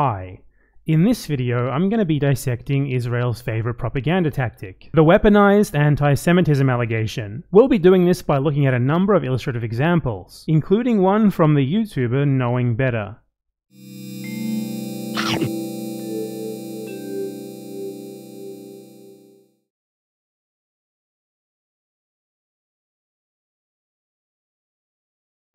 Hi. In this video, I'm going to be dissecting Israel's favorite propaganda tactic, the weaponized anti-Semitism allegation. We'll be doing this by looking at a number of illustrative examples, including one from the YouTuber Knowing Better.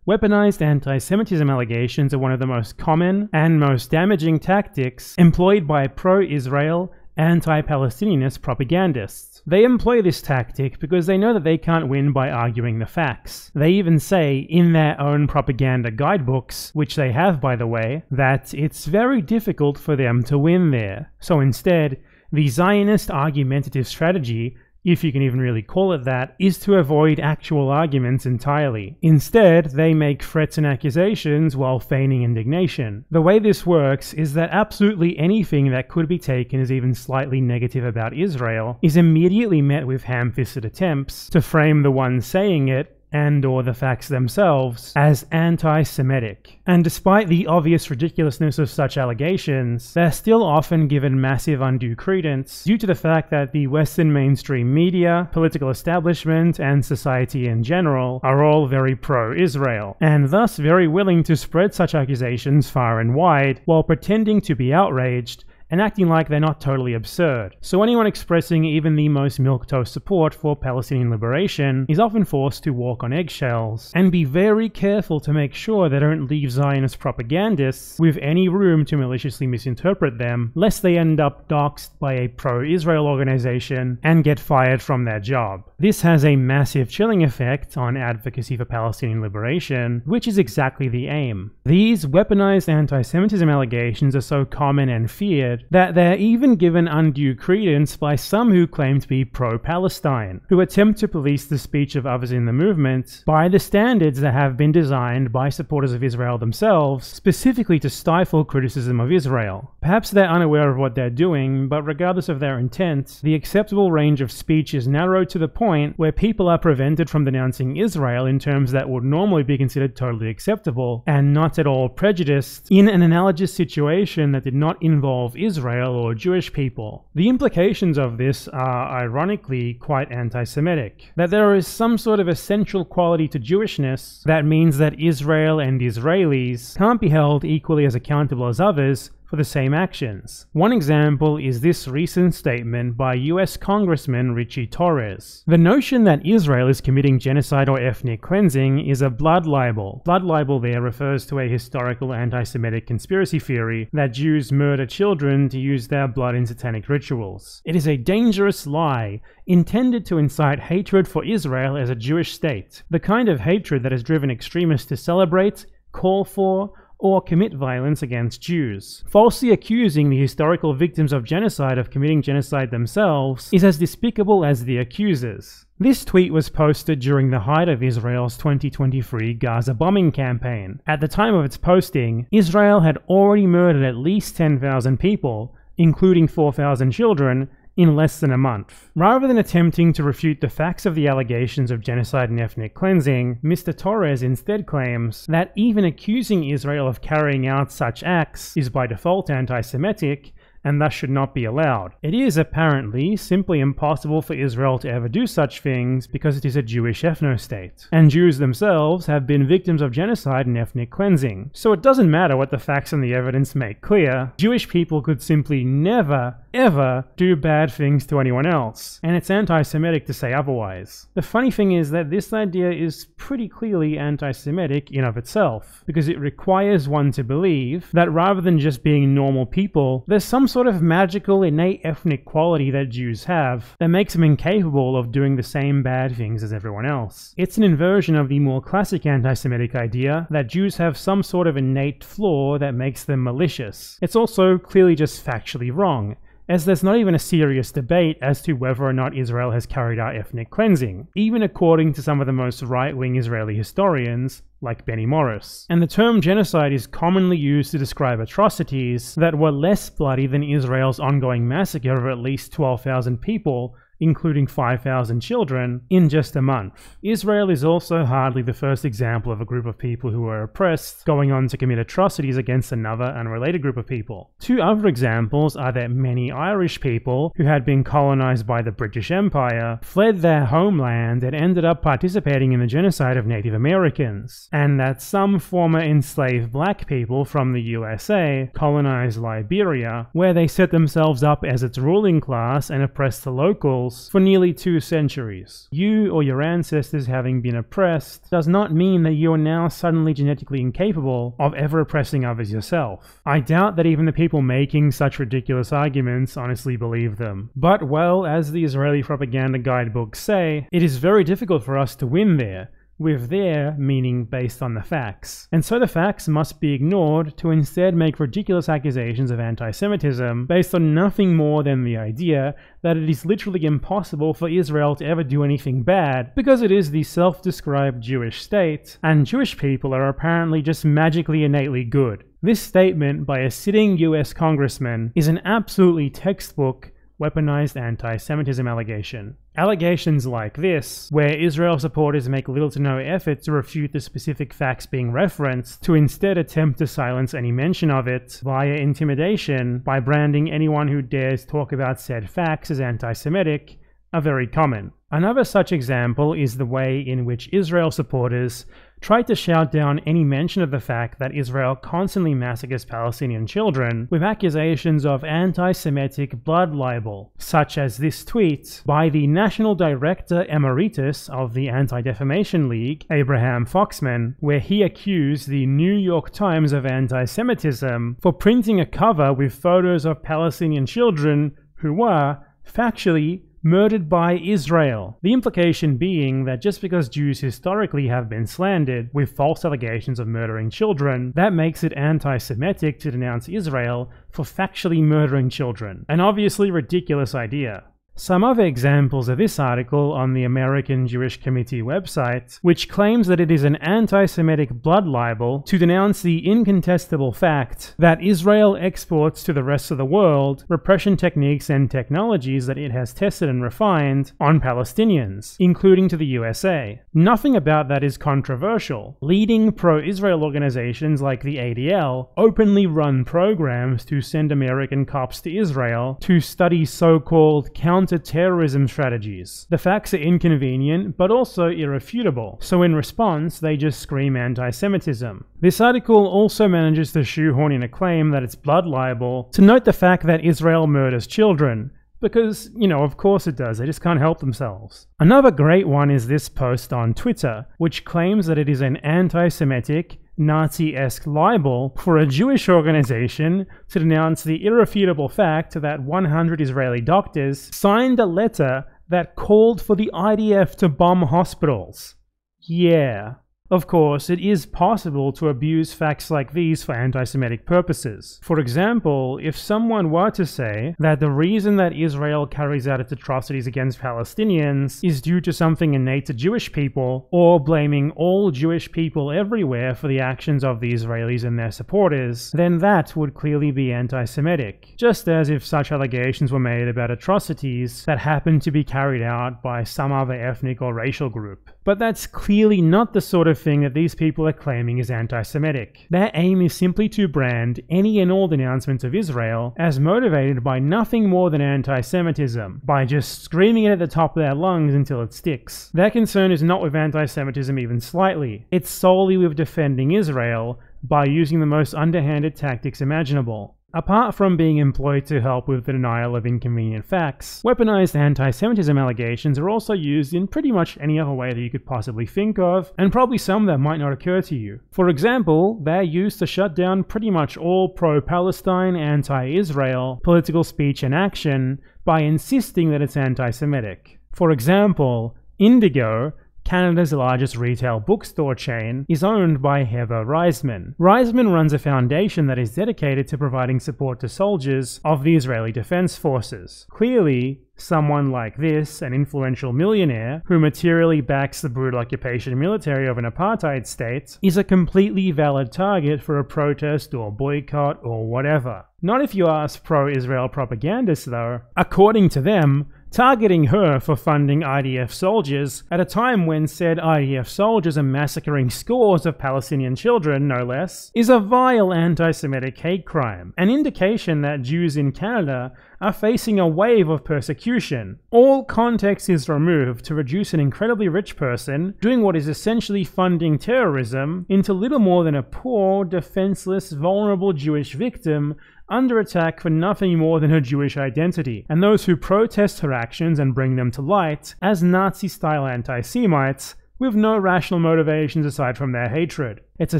Weaponized anti Semitism allegations are one of the most common and most damaging tactics employed by pro Israel anti Palestinianist propagandists. They employ this tactic because they know that they can't win by arguing the facts. They even say in their own propaganda guidebooks, which they have by the way, that it's very difficult for them to win there. So instead, the Zionist argumentative strategy if you can even really call it that, is to avoid actual arguments entirely. Instead, they make threats and accusations while feigning indignation. The way this works is that absolutely anything that could be taken as even slightly negative about Israel is immediately met with ham-fisted attempts to frame the one saying it and or the facts themselves as anti-Semitic. And despite the obvious ridiculousness of such allegations, they're still often given massive undue credence due to the fact that the Western mainstream media, political establishment, and society in general are all very pro-Israel, and thus very willing to spread such accusations far and wide while pretending to be outraged and acting like they're not totally absurd. So anyone expressing even the most milquetoast support for Palestinian liberation is often forced to walk on eggshells, and be very careful to make sure they don't leave Zionist propagandists with any room to maliciously misinterpret them, lest they end up doxxed by a pro-Israel organization and get fired from their job. This has a massive chilling effect on advocacy for Palestinian liberation, which is exactly the aim. These weaponized anti-Semitism allegations are so common and feared that they're even given undue credence by some who claim to be pro-Palestine, who attempt to police the speech of others in the movement by the standards that have been designed by supporters of Israel themselves, specifically to stifle criticism of Israel. Perhaps they're unaware of what they're doing, but regardless of their intent, the acceptable range of speech is narrowed to the point where people are prevented from denouncing Israel in terms that would normally be considered totally acceptable and not at all prejudiced in an analogous situation that did not involve Israel or Jewish people. The implications of this are ironically quite anti-Semitic. That there is some sort of essential quality to Jewishness that means that Israel and Israelis can't be held equally as accountable as others for the same actions. One example is this recent statement by US Congressman Richie Torres. The notion that Israel is committing genocide or ethnic cleansing is a blood libel. Blood libel there refers to a historical anti-Semitic conspiracy theory that Jews murder children to use their blood in satanic rituals. It is a dangerous lie intended to incite hatred for Israel as a Jewish state, the kind of hatred that has driven extremists to celebrate, call for, or commit violence against Jews. Falsely accusing the historical victims of genocide of committing genocide themselves is as despicable as the accusers. This tweet was posted during the height of Israel's 2023 Gaza bombing campaign. At the time of its posting, Israel had already murdered at least 10,000 people, including 4,000 children, in less than a month. Rather than attempting to refute the facts of the allegations of genocide and ethnic cleansing, Mr. Torres instead claims that even accusing Israel of carrying out such acts is by default anti-Semitic and thus should not be allowed. It is apparently simply impossible for Israel to ever do such things because it is a Jewish ethno-state, and Jews themselves have been victims of genocide and ethnic cleansing. So it doesn't matter what the facts and the evidence make clear, Jewish people could simply never ever do bad things to anyone else, and it's anti-Semitic to say otherwise. The funny thing is that this idea is pretty clearly anti-Semitic in of itself, because it requires one to believe that rather than just being normal people, there's some sort of magical innate ethnic quality that Jews have that makes them incapable of doing the same bad things as everyone else. It's an inversion of the more classic anti-Semitic idea that Jews have some sort of innate flaw that makes them malicious. It's also clearly just factually wrong, as there's not even a serious debate as to whether or not Israel has carried out ethnic cleansing, even according to some of the most right-wing Israeli historians, like Benny Morris. And the term genocide is commonly used to describe atrocities that were less bloody than Israel's ongoing massacre of at least 12,000 people including 5,000 children, in just a month. Israel is also hardly the first example of a group of people who were oppressed going on to commit atrocities against another unrelated group of people. Two other examples are that many Irish people who had been colonized by the British Empire fled their homeland and ended up participating in the genocide of Native Americans, and that some former enslaved black people from the USA colonized Liberia, where they set themselves up as its ruling class and oppressed the locals for nearly two centuries. You or your ancestors having been oppressed does not mean that you are now suddenly genetically incapable of ever oppressing others yourself. I doubt that even the people making such ridiculous arguments honestly believe them. But, well, as the Israeli propaganda guidebooks say, it is very difficult for us to win there with their meaning based on the facts. And so the facts must be ignored to instead make ridiculous accusations of anti Semitism based on nothing more than the idea that it is literally impossible for Israel to ever do anything bad because it is the self described Jewish state, and Jewish people are apparently just magically innately good. This statement by a sitting US congressman is an absolutely textbook weaponized anti Semitism allegation. Allegations like this, where Israel supporters make little to no effort to refute the specific facts being referenced, to instead attempt to silence any mention of it via intimidation by branding anyone who dares talk about said facts as anti Semitic, are very common. Another such example is the way in which Israel supporters tried to shout down any mention of the fact that Israel constantly massacres Palestinian children with accusations of anti Semitic blood libel, such as this tweet by the National Director Emeritus of the Anti Defamation League, Abraham Foxman, where he accused the New York Times of anti Semitism for printing a cover with photos of Palestinian children who were, factually, murdered by Israel. The implication being that just because Jews historically have been slandered with false allegations of murdering children, that makes it anti Semitic to denounce Israel for factually murdering children. An obviously ridiculous idea. Some other examples of this article on the American Jewish Committee website, which claims that it is an anti Semitic blood libel to denounce the incontestable fact that Israel exports to the rest of the world repression techniques and technologies that it has tested and refined on Palestinians, including to the USA. Nothing about that is controversial. Leading pro Israel organizations like the ADL openly run programs to send American cops to Israel to study so called counter counter-terrorism strategies. The facts are inconvenient, but also irrefutable, so in response, they just scream anti-Semitism. This article also manages to shoehorn in a claim that it's blood libel to note the fact that Israel murders children, because, you know, of course it does, they just can't help themselves. Another great one is this post on Twitter, which claims that it is an anti Semitic, Nazi esque libel for a Jewish organization to denounce the irrefutable fact that 100 Israeli doctors signed a letter that called for the IDF to bomb hospitals. Yeah. Of course, it is possible to abuse facts like these for anti Semitic purposes. For example, if someone were to say that the reason that Israel carries out its atrocities against Palestinians is due to something innate to Jewish people, or blaming all Jewish people everywhere for the actions of the Israelis and their supporters, then that would clearly be anti Semitic. Just as if such allegations were made about atrocities that happened to be carried out by some other ethnic or racial group. But that's clearly not the sort of thing that these people are claiming is anti Semitic. Their aim is simply to brand any and all denouncements of Israel as motivated by nothing more than anti Semitism, by just screaming it at the top of their lungs until it sticks. Their concern is not with anti Semitism even slightly, it's solely with defending Israel by using the most underhanded tactics imaginable. Apart from being employed to help with the denial of inconvenient facts, weaponized anti Semitism allegations are also used in pretty much any other way that you could possibly think of, and probably some that might not occur to you. For example, they're used to shut down pretty much all pro Palestine, anti Israel political speech and action by insisting that it's anti Semitic. For example, Indigo Canada's largest retail bookstore chain, is owned by Heather Reisman. Reisman runs a foundation that is dedicated to providing support to soldiers of the Israeli Defense Forces. Clearly, someone like this, an influential millionaire who materially backs the brutal occupation military of an apartheid state, is a completely valid target for a protest or boycott or whatever. Not if you ask pro Israel propagandists, though. According to them, targeting her for funding IDF soldiers at a time when said IDF soldiers are massacring scores of Palestinian children, no less, is a vile anti Semitic hate crime, an indication that Jews in Canada are facing a wave of persecution. All context is removed to reduce an incredibly rich person doing what is essentially funding terrorism into little more than a poor, defenseless, vulnerable Jewish victim under attack for nothing more than her Jewish identity, and those who protest her actions and bring them to light as Nazi style anti Semites with no rational motivations aside from their hatred. It's a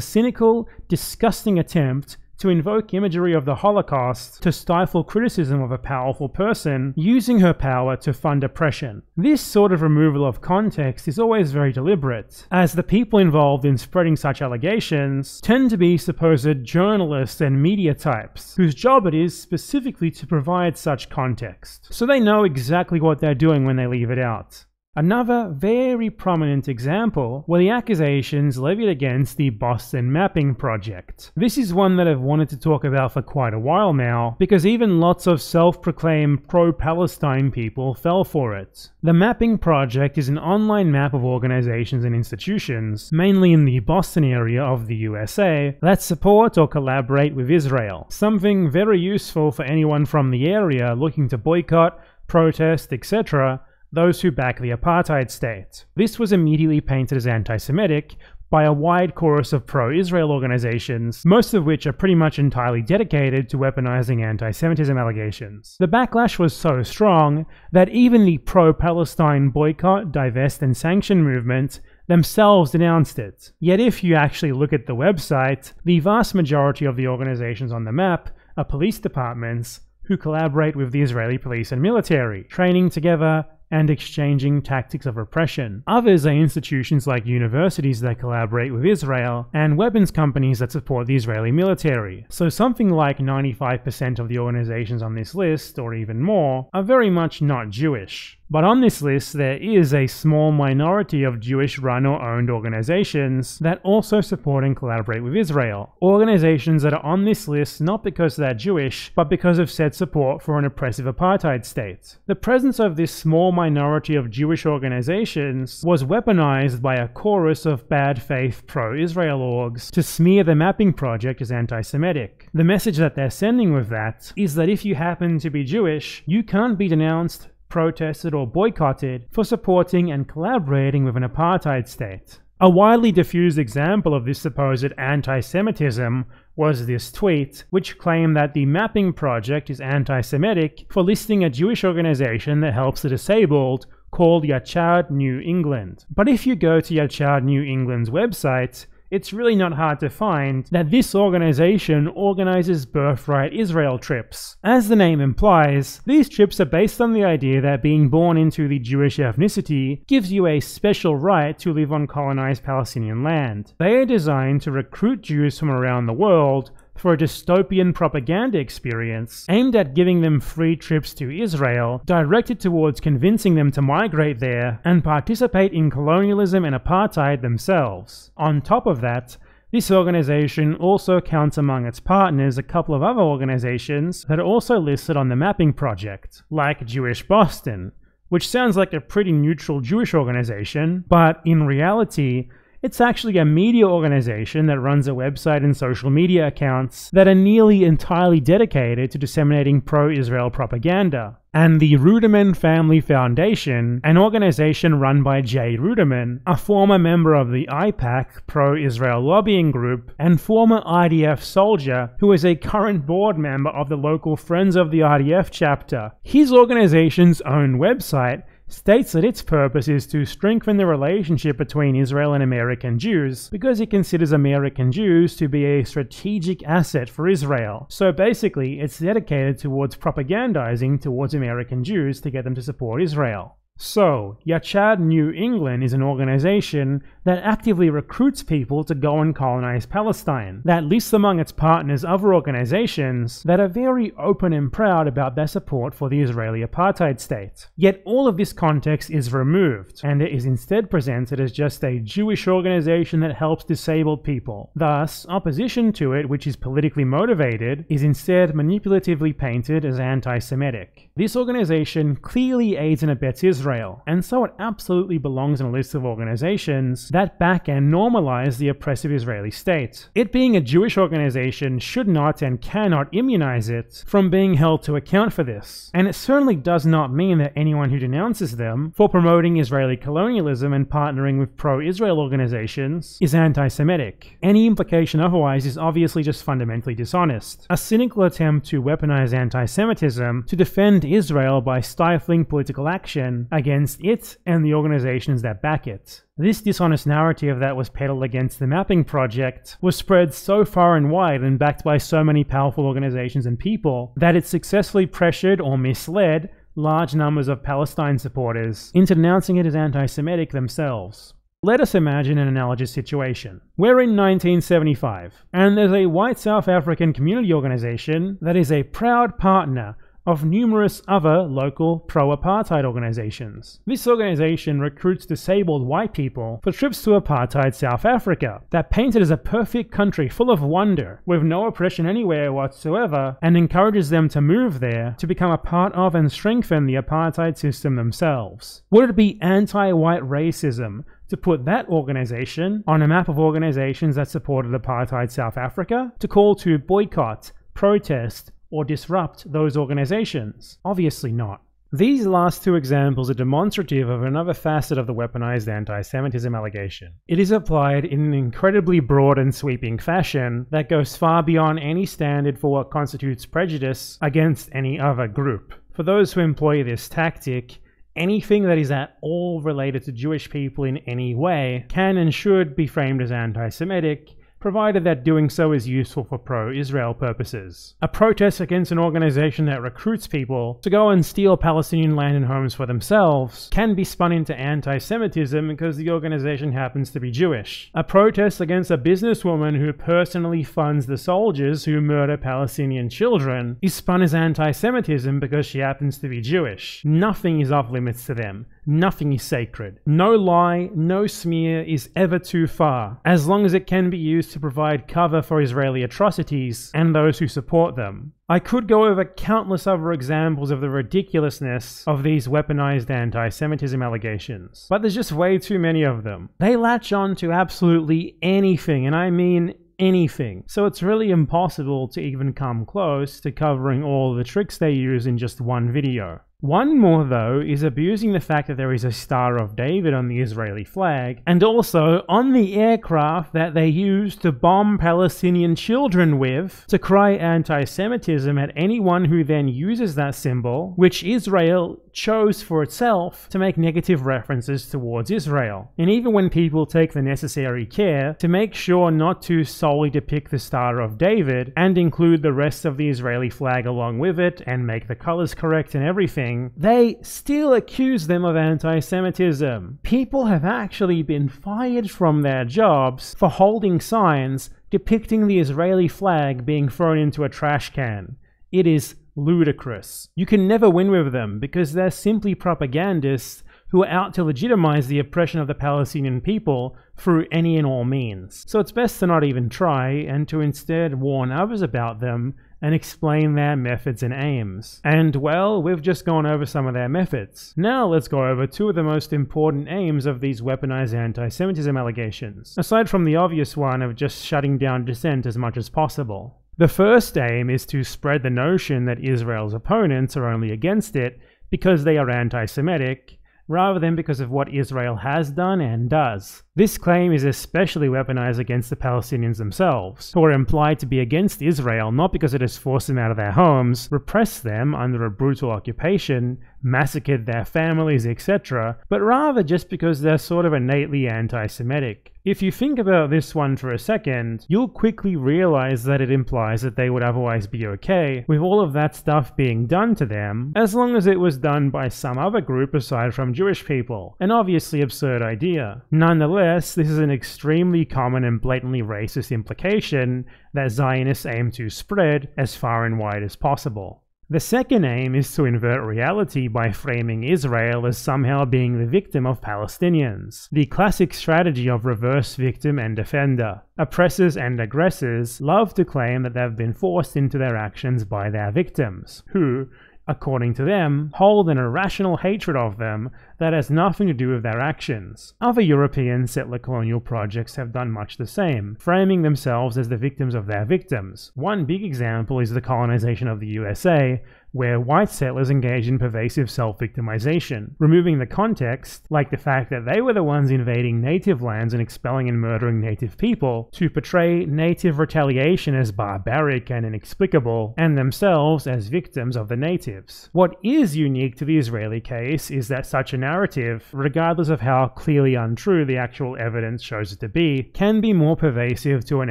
cynical, disgusting attempt to invoke imagery of the Holocaust to stifle criticism of a powerful person using her power to fund oppression. This sort of removal of context is always very deliberate, as the people involved in spreading such allegations tend to be supposed journalists and media types, whose job it is specifically to provide such context, so they know exactly what they're doing when they leave it out. Another very prominent example were the accusations levied against the Boston Mapping Project. This is one that I've wanted to talk about for quite a while now, because even lots of self-proclaimed pro-Palestine people fell for it. The Mapping Project is an online map of organizations and institutions, mainly in the Boston area of the USA, that support or collaborate with Israel. Something very useful for anyone from the area looking to boycott, protest, etc., those who back the apartheid state. This was immediately painted as anti Semitic by a wide chorus of pro Israel organizations, most of which are pretty much entirely dedicated to weaponizing anti Semitism allegations. The backlash was so strong that even the pro Palestine boycott, divest, and sanction movement themselves denounced it. Yet, if you actually look at the website, the vast majority of the organizations on the map are police departments who collaborate with the Israeli police and military, training together, and exchanging tactics of repression. Others are institutions like universities that collaborate with Israel and weapons companies that support the Israeli military. So something like 95% of the organizations on this list, or even more, are very much not Jewish. But on this list, there is a small minority of Jewish run or owned organizations that also support and collaborate with Israel. Organizations that are on this list not because they're Jewish, but because of said support for an oppressive apartheid state. The presence of this small minority of Jewish organizations was weaponized by a chorus of bad faith pro Israel orgs to smear the mapping project as anti Semitic. The message that they're sending with that is that if you happen to be Jewish, you can't be denounced protested or boycotted for supporting and collaborating with an apartheid state. A widely diffused example of this supposed anti Semitism was this tweet, which claimed that the Mapping Project is anti Semitic for listing a Jewish organization that helps the disabled called Yachad New England. But if you go to Yachad New England's website, it's really not hard to find that this organization organizes Birthright Israel trips. As the name implies, these trips are based on the idea that being born into the Jewish ethnicity gives you a special right to live on colonized Palestinian land. They are designed to recruit Jews from around the world for a dystopian propaganda experience aimed at giving them free trips to Israel, directed towards convincing them to migrate there and participate in colonialism and apartheid themselves. On top of that, this organization also counts among its partners a couple of other organizations that are also listed on the mapping project, like Jewish Boston, which sounds like a pretty neutral Jewish organization, but in reality, it's actually a media organization that runs a website and social media accounts that are nearly entirely dedicated to disseminating pro Israel propaganda. And the Ruderman Family Foundation, an organization run by Jay Ruderman, a former member of the AIPAC pro Israel lobbying group and former IDF soldier who is a current board member of the local Friends of the IDF chapter. His organization's own website states that its purpose is to strengthen the relationship between Israel and American Jews because it considers American Jews to be a strategic asset for Israel. So basically, it's dedicated towards propagandizing towards American Jews to get them to support Israel. So, Yachad New England is an organization that actively recruits people to go and colonize Palestine, that lists among its partners other organizations that are very open and proud about their support for the Israeli apartheid state. Yet all of this context is removed, and it is instead presented as just a Jewish organization that helps disabled people. Thus, opposition to it, which is politically motivated, is instead manipulatively painted as anti Semitic. This organization clearly aids and abets Israel Israel, and so it absolutely belongs in a list of organizations that back and normalize the oppressive Israeli state. It being a Jewish organization should not and cannot immunize it from being held to account for this, and it certainly does not mean that anyone who denounces them for promoting Israeli colonialism and partnering with pro-Israel organizations is anti-Semitic. Any implication otherwise is obviously just fundamentally dishonest. A cynical attempt to weaponize anti-Semitism to defend Israel by stifling political action against it and the organizations that back it. This dishonest narrative that was peddled against the mapping project was spread so far and wide and backed by so many powerful organizations and people that it successfully pressured or misled large numbers of Palestine supporters into denouncing it as anti Semitic themselves. Let us imagine an analogous situation. We're in 1975, and there's a white South African community organization that is a proud partner of numerous other local pro-apartheid organizations. This organization recruits disabled white people for trips to apartheid South Africa. They're painted as a perfect country full of wonder, with no oppression anywhere whatsoever, and encourages them to move there to become a part of and strengthen the apartheid system themselves. Would it be anti-white racism to put that organization on a map of organizations that supported apartheid South Africa, to call to boycott, protest, or disrupt those organizations? Obviously not. These last two examples are demonstrative of another facet of the weaponized anti Semitism allegation. It is applied in an incredibly broad and sweeping fashion that goes far beyond any standard for what constitutes prejudice against any other group. For those who employ this tactic, anything that is at all related to Jewish people in any way can and should be framed as anti Semitic, provided that doing so is useful for pro-Israel purposes. A protest against an organization that recruits people to go and steal Palestinian land and homes for themselves can be spun into anti-Semitism because the organization happens to be Jewish. A protest against a businesswoman who personally funds the soldiers who murder Palestinian children is spun as anti-Semitism because she happens to be Jewish. Nothing is off limits to them. Nothing is sacred. No lie, no smear is ever too far, as long as it can be used to provide cover for Israeli atrocities and those who support them. I could go over countless other examples of the ridiculousness of these weaponized anti Semitism allegations, but there's just way too many of them. They latch on to absolutely anything, and I mean anything. So it's really impossible to even come close to covering all the tricks they use in just one video. One more, though, is abusing the fact that there is a Star of David on the Israeli flag, and also on the aircraft that they use to bomb Palestinian children with to cry anti Semitism at anyone who then uses that symbol, which Israel chose for itself to make negative references towards Israel. And even when people take the necessary care to make sure not to solely depict the Star of David and include the rest of the Israeli flag along with it and make the colors correct and everything, they still accuse them of anti Semitism. People have actually been fired from their jobs for holding signs depicting the Israeli flag being thrown into a trash can. It is ludicrous. You can never win with them because they're simply propagandists who are out to legitimize the oppression of the Palestinian people through any and all means. So it's best to not even try and to instead warn others about them and explain their methods and aims. And well, we've just gone over some of their methods. Now let's go over two of the most important aims of these weaponized anti-Semitism allegations, aside from the obvious one of just shutting down dissent as much as possible. The first aim is to spread the notion that Israel's opponents are only against it because they are anti Semitic, rather than because of what Israel has done and does. This claim is especially weaponized against the Palestinians themselves, who are implied to be against Israel not because it has forced them out of their homes, repressed them under a brutal occupation, massacred their families, etc., but rather just because they're sort of innately anti Semitic. If you think about this one for a second, you'll quickly realize that it implies that they would otherwise be okay with all of that stuff being done to them, as long as it was done by some other group aside from Jewish people. An obviously absurd idea. Nonetheless, this is an extremely common and blatantly racist implication that Zionists aim to spread as far and wide as possible. The second aim is to invert reality by framing Israel as somehow being the victim of Palestinians. The classic strategy of reverse victim and defender. Oppressors and aggressors love to claim that they've been forced into their actions by their victims, who, according to them, hold an irrational hatred of them that has nothing to do with their actions. Other European settler colonial projects have done much the same, framing themselves as the victims of their victims. One big example is the colonization of the USA, where white settlers engage in pervasive self victimization, removing the context, like the fact that they were the ones invading native lands and expelling and murdering native people, to portray native retaliation as barbaric and inexplicable, and themselves as victims of the natives. What is unique to the Israeli case is that such a narrative, regardless of how clearly untrue the actual evidence shows it to be, can be more pervasive to an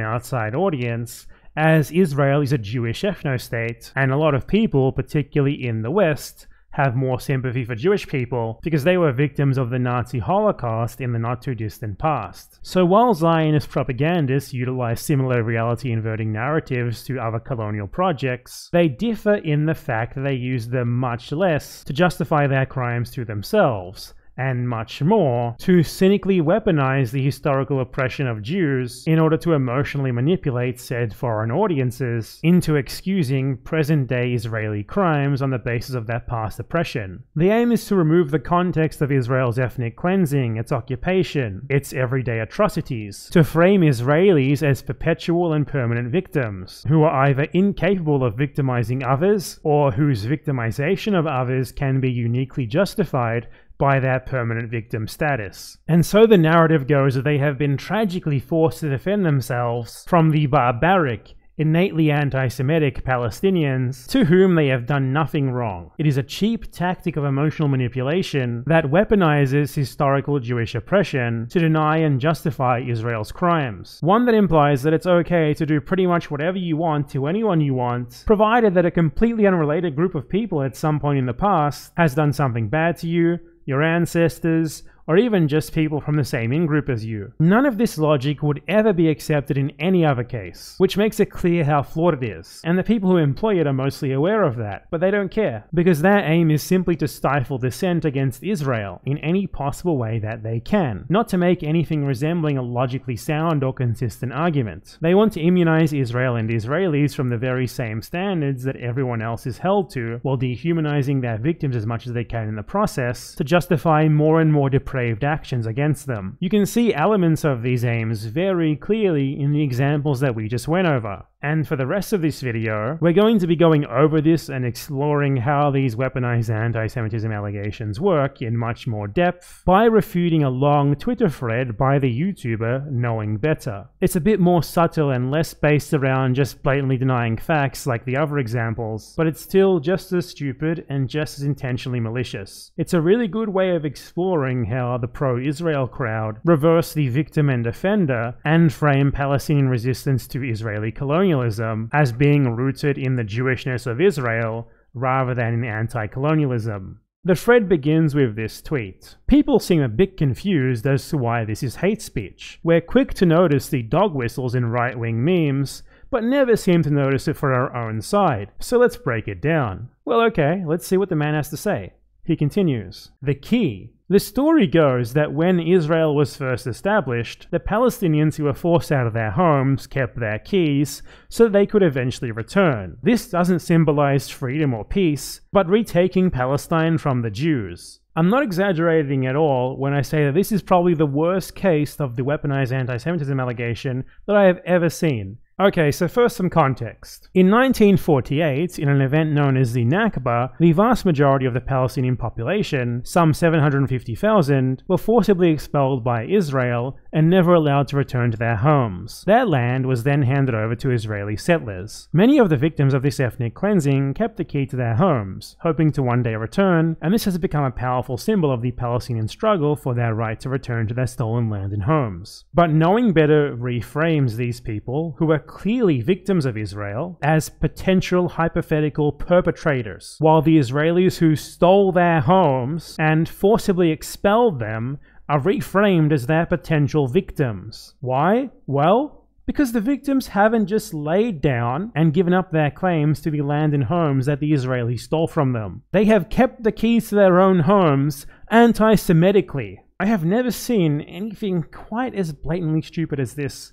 outside audience as Israel is a Jewish ethno-state, and a lot of people, particularly in the West, have more sympathy for Jewish people because they were victims of the Nazi Holocaust in the not too distant past. So while Zionist propagandists utilize similar reality inverting narratives to other colonial projects, they differ in the fact that they use them much less to justify their crimes to themselves and much more, to cynically weaponize the historical oppression of Jews in order to emotionally manipulate said foreign audiences into excusing present day Israeli crimes on the basis of that past oppression. The aim is to remove the context of Israel's ethnic cleansing, its occupation, its everyday atrocities, to frame Israelis as perpetual and permanent victims, who are either incapable of victimizing others or whose victimization of others can be uniquely justified by their permanent victim status. And so the narrative goes that they have been tragically forced to defend themselves from the barbaric, innately anti Semitic Palestinians to whom they have done nothing wrong. It is a cheap tactic of emotional manipulation that weaponizes historical Jewish oppression to deny and justify Israel's crimes. One that implies that it's okay to do pretty much whatever you want to anyone you want, provided that a completely unrelated group of people at some point in the past has done something bad to you your ancestors, or even just people from the same in-group as you. None of this logic would ever be accepted in any other case, which makes it clear how flawed it is, and the people who employ it are mostly aware of that, but they don't care, because their aim is simply to stifle dissent against Israel in any possible way that they can, not to make anything resembling a logically sound or consistent argument. They want to immunize Israel and Israelis from the very same standards that everyone else is held to, while dehumanizing their victims as much as they can in the process, to justify more and more depraved actions against them. You can see elements of these aims very clearly in the examples that we just went over. And for the rest of this video, we're going to be going over this and exploring how these weaponized anti-Semitism allegations work in much more depth by refuting a long Twitter thread by the YouTuber Knowing Better. It's a bit more subtle and less based around just blatantly denying facts like the other examples, but it's still just as stupid and just as intentionally malicious. It's a really good way of exploring how the pro-Israel crowd reverse the victim and offender and frame Palestinian resistance to Israeli colonialism colonialism as being rooted in the Jewishness of Israel rather than in anti colonialism. The thread begins with this tweet. People seem a bit confused as to why this is hate speech. We're quick to notice the dog whistles in right wing memes, but never seem to notice it for our own side. So let's break it down. Well, okay, let's see what the man has to say. He continues The key the story goes that when Israel was first established, the Palestinians who were forced out of their homes kept their keys so they could eventually return. This doesn't symbolize freedom or peace, but retaking Palestine from the Jews. I'm not exaggerating at all when I say that this is probably the worst case of the weaponized anti Semitism allegation that I have ever seen. Okay, so first some context. In 1948, in an event known as the Nakba, the vast majority of the Palestinian population, some 750,000, were forcibly expelled by Israel and never allowed to return to their homes. Their land was then handed over to Israeli settlers. Many of the victims of this ethnic cleansing kept the key to their homes, hoping to one day return, and this has become a powerful symbol of the Palestinian struggle for their right to return to their stolen land and homes. But knowing better reframes these people, who are clearly victims of Israel, as potential hypothetical perpetrators, while the Israelis who stole their homes and forcibly expelled them are reframed as their potential victims. Why? Well, because the victims haven't just laid down and given up their claims to the land and homes that the Israelis stole from them. They have kept the keys to their own homes anti Semitically. I have never seen anything quite as blatantly stupid as this,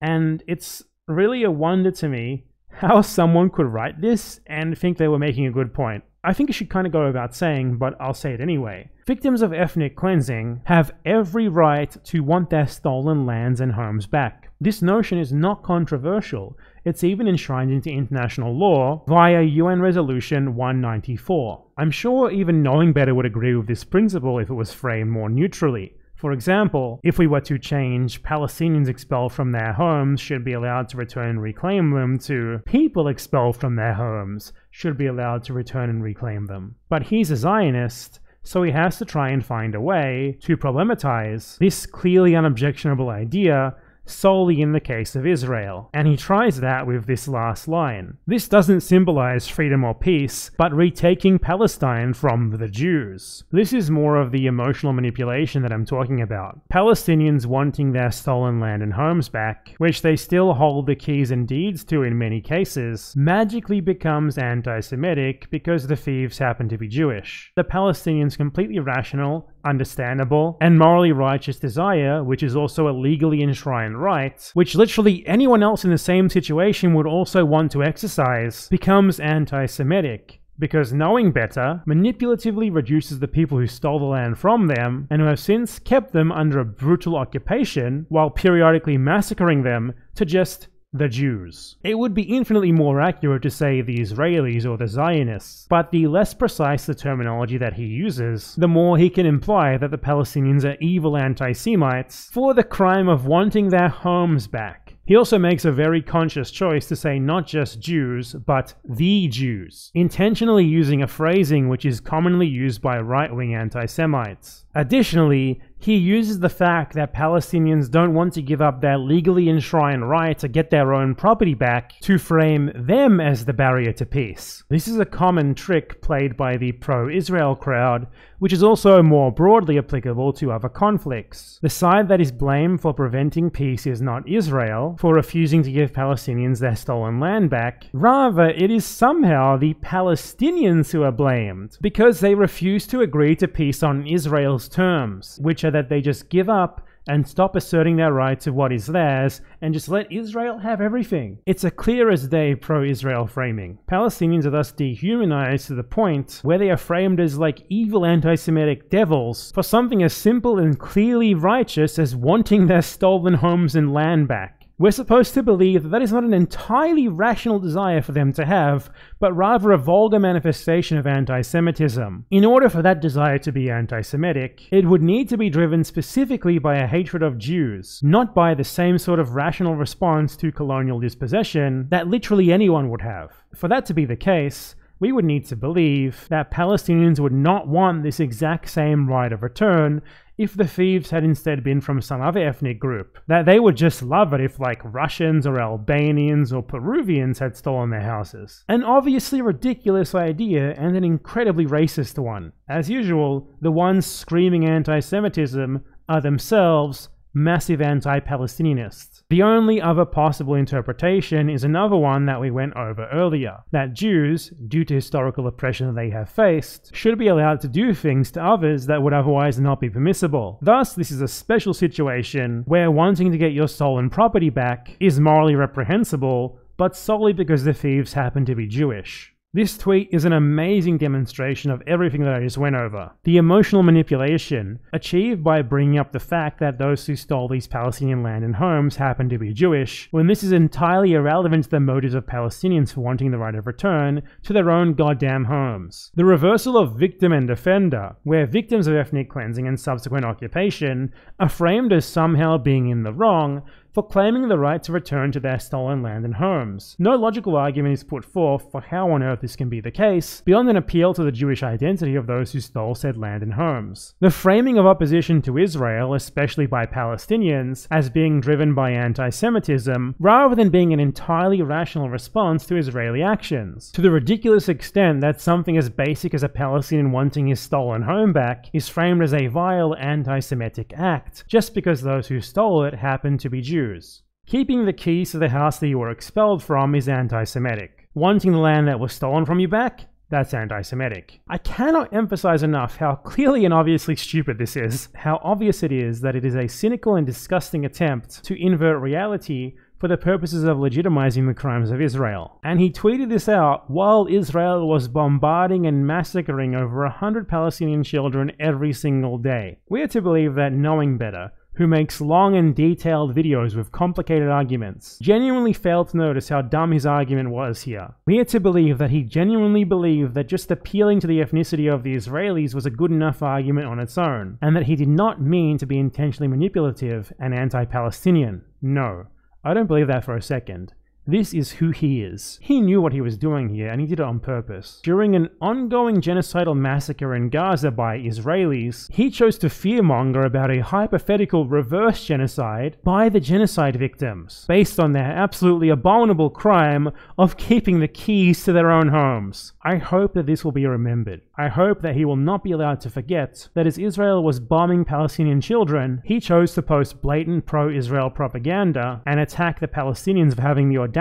and it's really a wonder to me how someone could write this and think they were making a good point. I think it should kind of go without saying, but I'll say it anyway. Victims of ethnic cleansing have every right to want their stolen lands and homes back. This notion is not controversial. It's even enshrined into international law via UN Resolution 194. I'm sure even knowing better would agree with this principle if it was framed more neutrally. For example, if we were to change Palestinians expelled from their homes should be allowed to return and reclaim them to people expelled from their homes should be allowed to return and reclaim them. But he's a Zionist, so he has to try and find a way to problematize this clearly unobjectionable idea solely in the case of Israel, and he tries that with this last line. This doesn't symbolize freedom or peace, but retaking Palestine from the Jews. This is more of the emotional manipulation that I'm talking about. Palestinians wanting their stolen land and homes back, which they still hold the keys and deeds to in many cases, magically becomes anti Semitic because the thieves happen to be Jewish. The Palestinians' completely rational understandable, and morally righteous desire, which is also a legally enshrined right, which literally anyone else in the same situation would also want to exercise, becomes anti Semitic because knowing better manipulatively reduces the people who stole the land from them and who have since kept them under a brutal occupation while periodically massacring them to just the Jews. It would be infinitely more accurate to say the Israelis or the Zionists, but the less precise the terminology that he uses, the more he can imply that the Palestinians are evil anti Semites for the crime of wanting their homes back. He also makes a very conscious choice to say not just Jews, but the Jews, intentionally using a phrasing which is commonly used by right wing anti Semites. Additionally, he uses the fact that Palestinians don't want to give up their legally enshrined right to get their own property back to frame them as the barrier to peace. This is a common trick played by the pro Israel crowd, which is also more broadly applicable to other conflicts. The side that is blamed for preventing peace is not Israel for refusing to give Palestinians their stolen land back, rather, it is somehow the Palestinians who are blamed because they refuse to agree to peace on Israel's terms, which are that they just give up and stop asserting their right to what is theirs and just let Israel have everything. It's a clear as day pro Israel framing. Palestinians are thus dehumanized to the point where they are framed as like evil anti Semitic devils for something as simple and clearly righteous as wanting their stolen homes and land back. We're supposed to believe that that is not an entirely rational desire for them to have, but rather a vulgar manifestation of anti Semitism. In order for that desire to be anti Semitic, it would need to be driven specifically by a hatred of Jews, not by the same sort of rational response to colonial dispossession that literally anyone would have. For that to be the case, we would need to believe that Palestinians would not want this exact same right of return if the thieves had instead been from some other ethnic group. That they would just love it if, like, Russians or Albanians or Peruvians had stolen their houses. An obviously ridiculous idea and an incredibly racist one. As usual, the ones screaming anti Semitism are themselves massive anti Palestinianists. The only other possible interpretation is another one that we went over earlier that Jews, due to historical oppression they have faced, should be allowed to do things to others that would otherwise not be permissible. Thus, this is a special situation where wanting to get your stolen property back is morally reprehensible, but solely because the thieves happen to be Jewish. This tweet is an amazing demonstration of everything that I just went over. The emotional manipulation achieved by bringing up the fact that those who stole these Palestinian land and homes happen to be Jewish, when this is entirely irrelevant to the motives of Palestinians for wanting the right of return to their own goddamn homes. The reversal of victim and offender, where victims of ethnic cleansing and subsequent occupation are framed as somehow being in the wrong, for claiming the right to return to their stolen land and homes. No logical argument is put forth for how on earth this can be the case, beyond an appeal to the Jewish identity of those who stole said land and homes. The framing of opposition to Israel, especially by Palestinians, as being driven by anti Semitism, rather than being an entirely rational response to Israeli actions, to the ridiculous extent that something as basic as a Palestinian wanting his stolen home back is framed as a vile anti Semitic act, just because those who stole it happen to be Jews. Jews. Keeping the keys to the house that you were expelled from is anti Semitic. Wanting the land that was stolen from you back? That's anti Semitic. I cannot emphasize enough how clearly and obviously stupid this is, how obvious it is that it is a cynical and disgusting attempt to invert reality for the purposes of legitimizing the crimes of Israel. And he tweeted this out while Israel was bombarding and massacring over a hundred Palestinian children every single day. We are to believe that knowing better, who makes long and detailed videos with complicated arguments, genuinely failed to notice how dumb his argument was here. We are to believe that he genuinely believed that just appealing to the ethnicity of the Israelis was a good enough argument on its own, and that he did not mean to be intentionally manipulative and anti-Palestinian. No, I don't believe that for a second. This is who he is. He knew what he was doing here and he did it on purpose. During an ongoing genocidal massacre in Gaza by Israelis, he chose to fearmonger about a hypothetical reverse genocide by the genocide victims, based on their absolutely abominable crime of keeping the keys to their own homes. I hope that this will be remembered. I hope that he will not be allowed to forget that as Israel was bombing Palestinian children, he chose to post blatant pro Israel propaganda and attack the Palestinians for having the audacity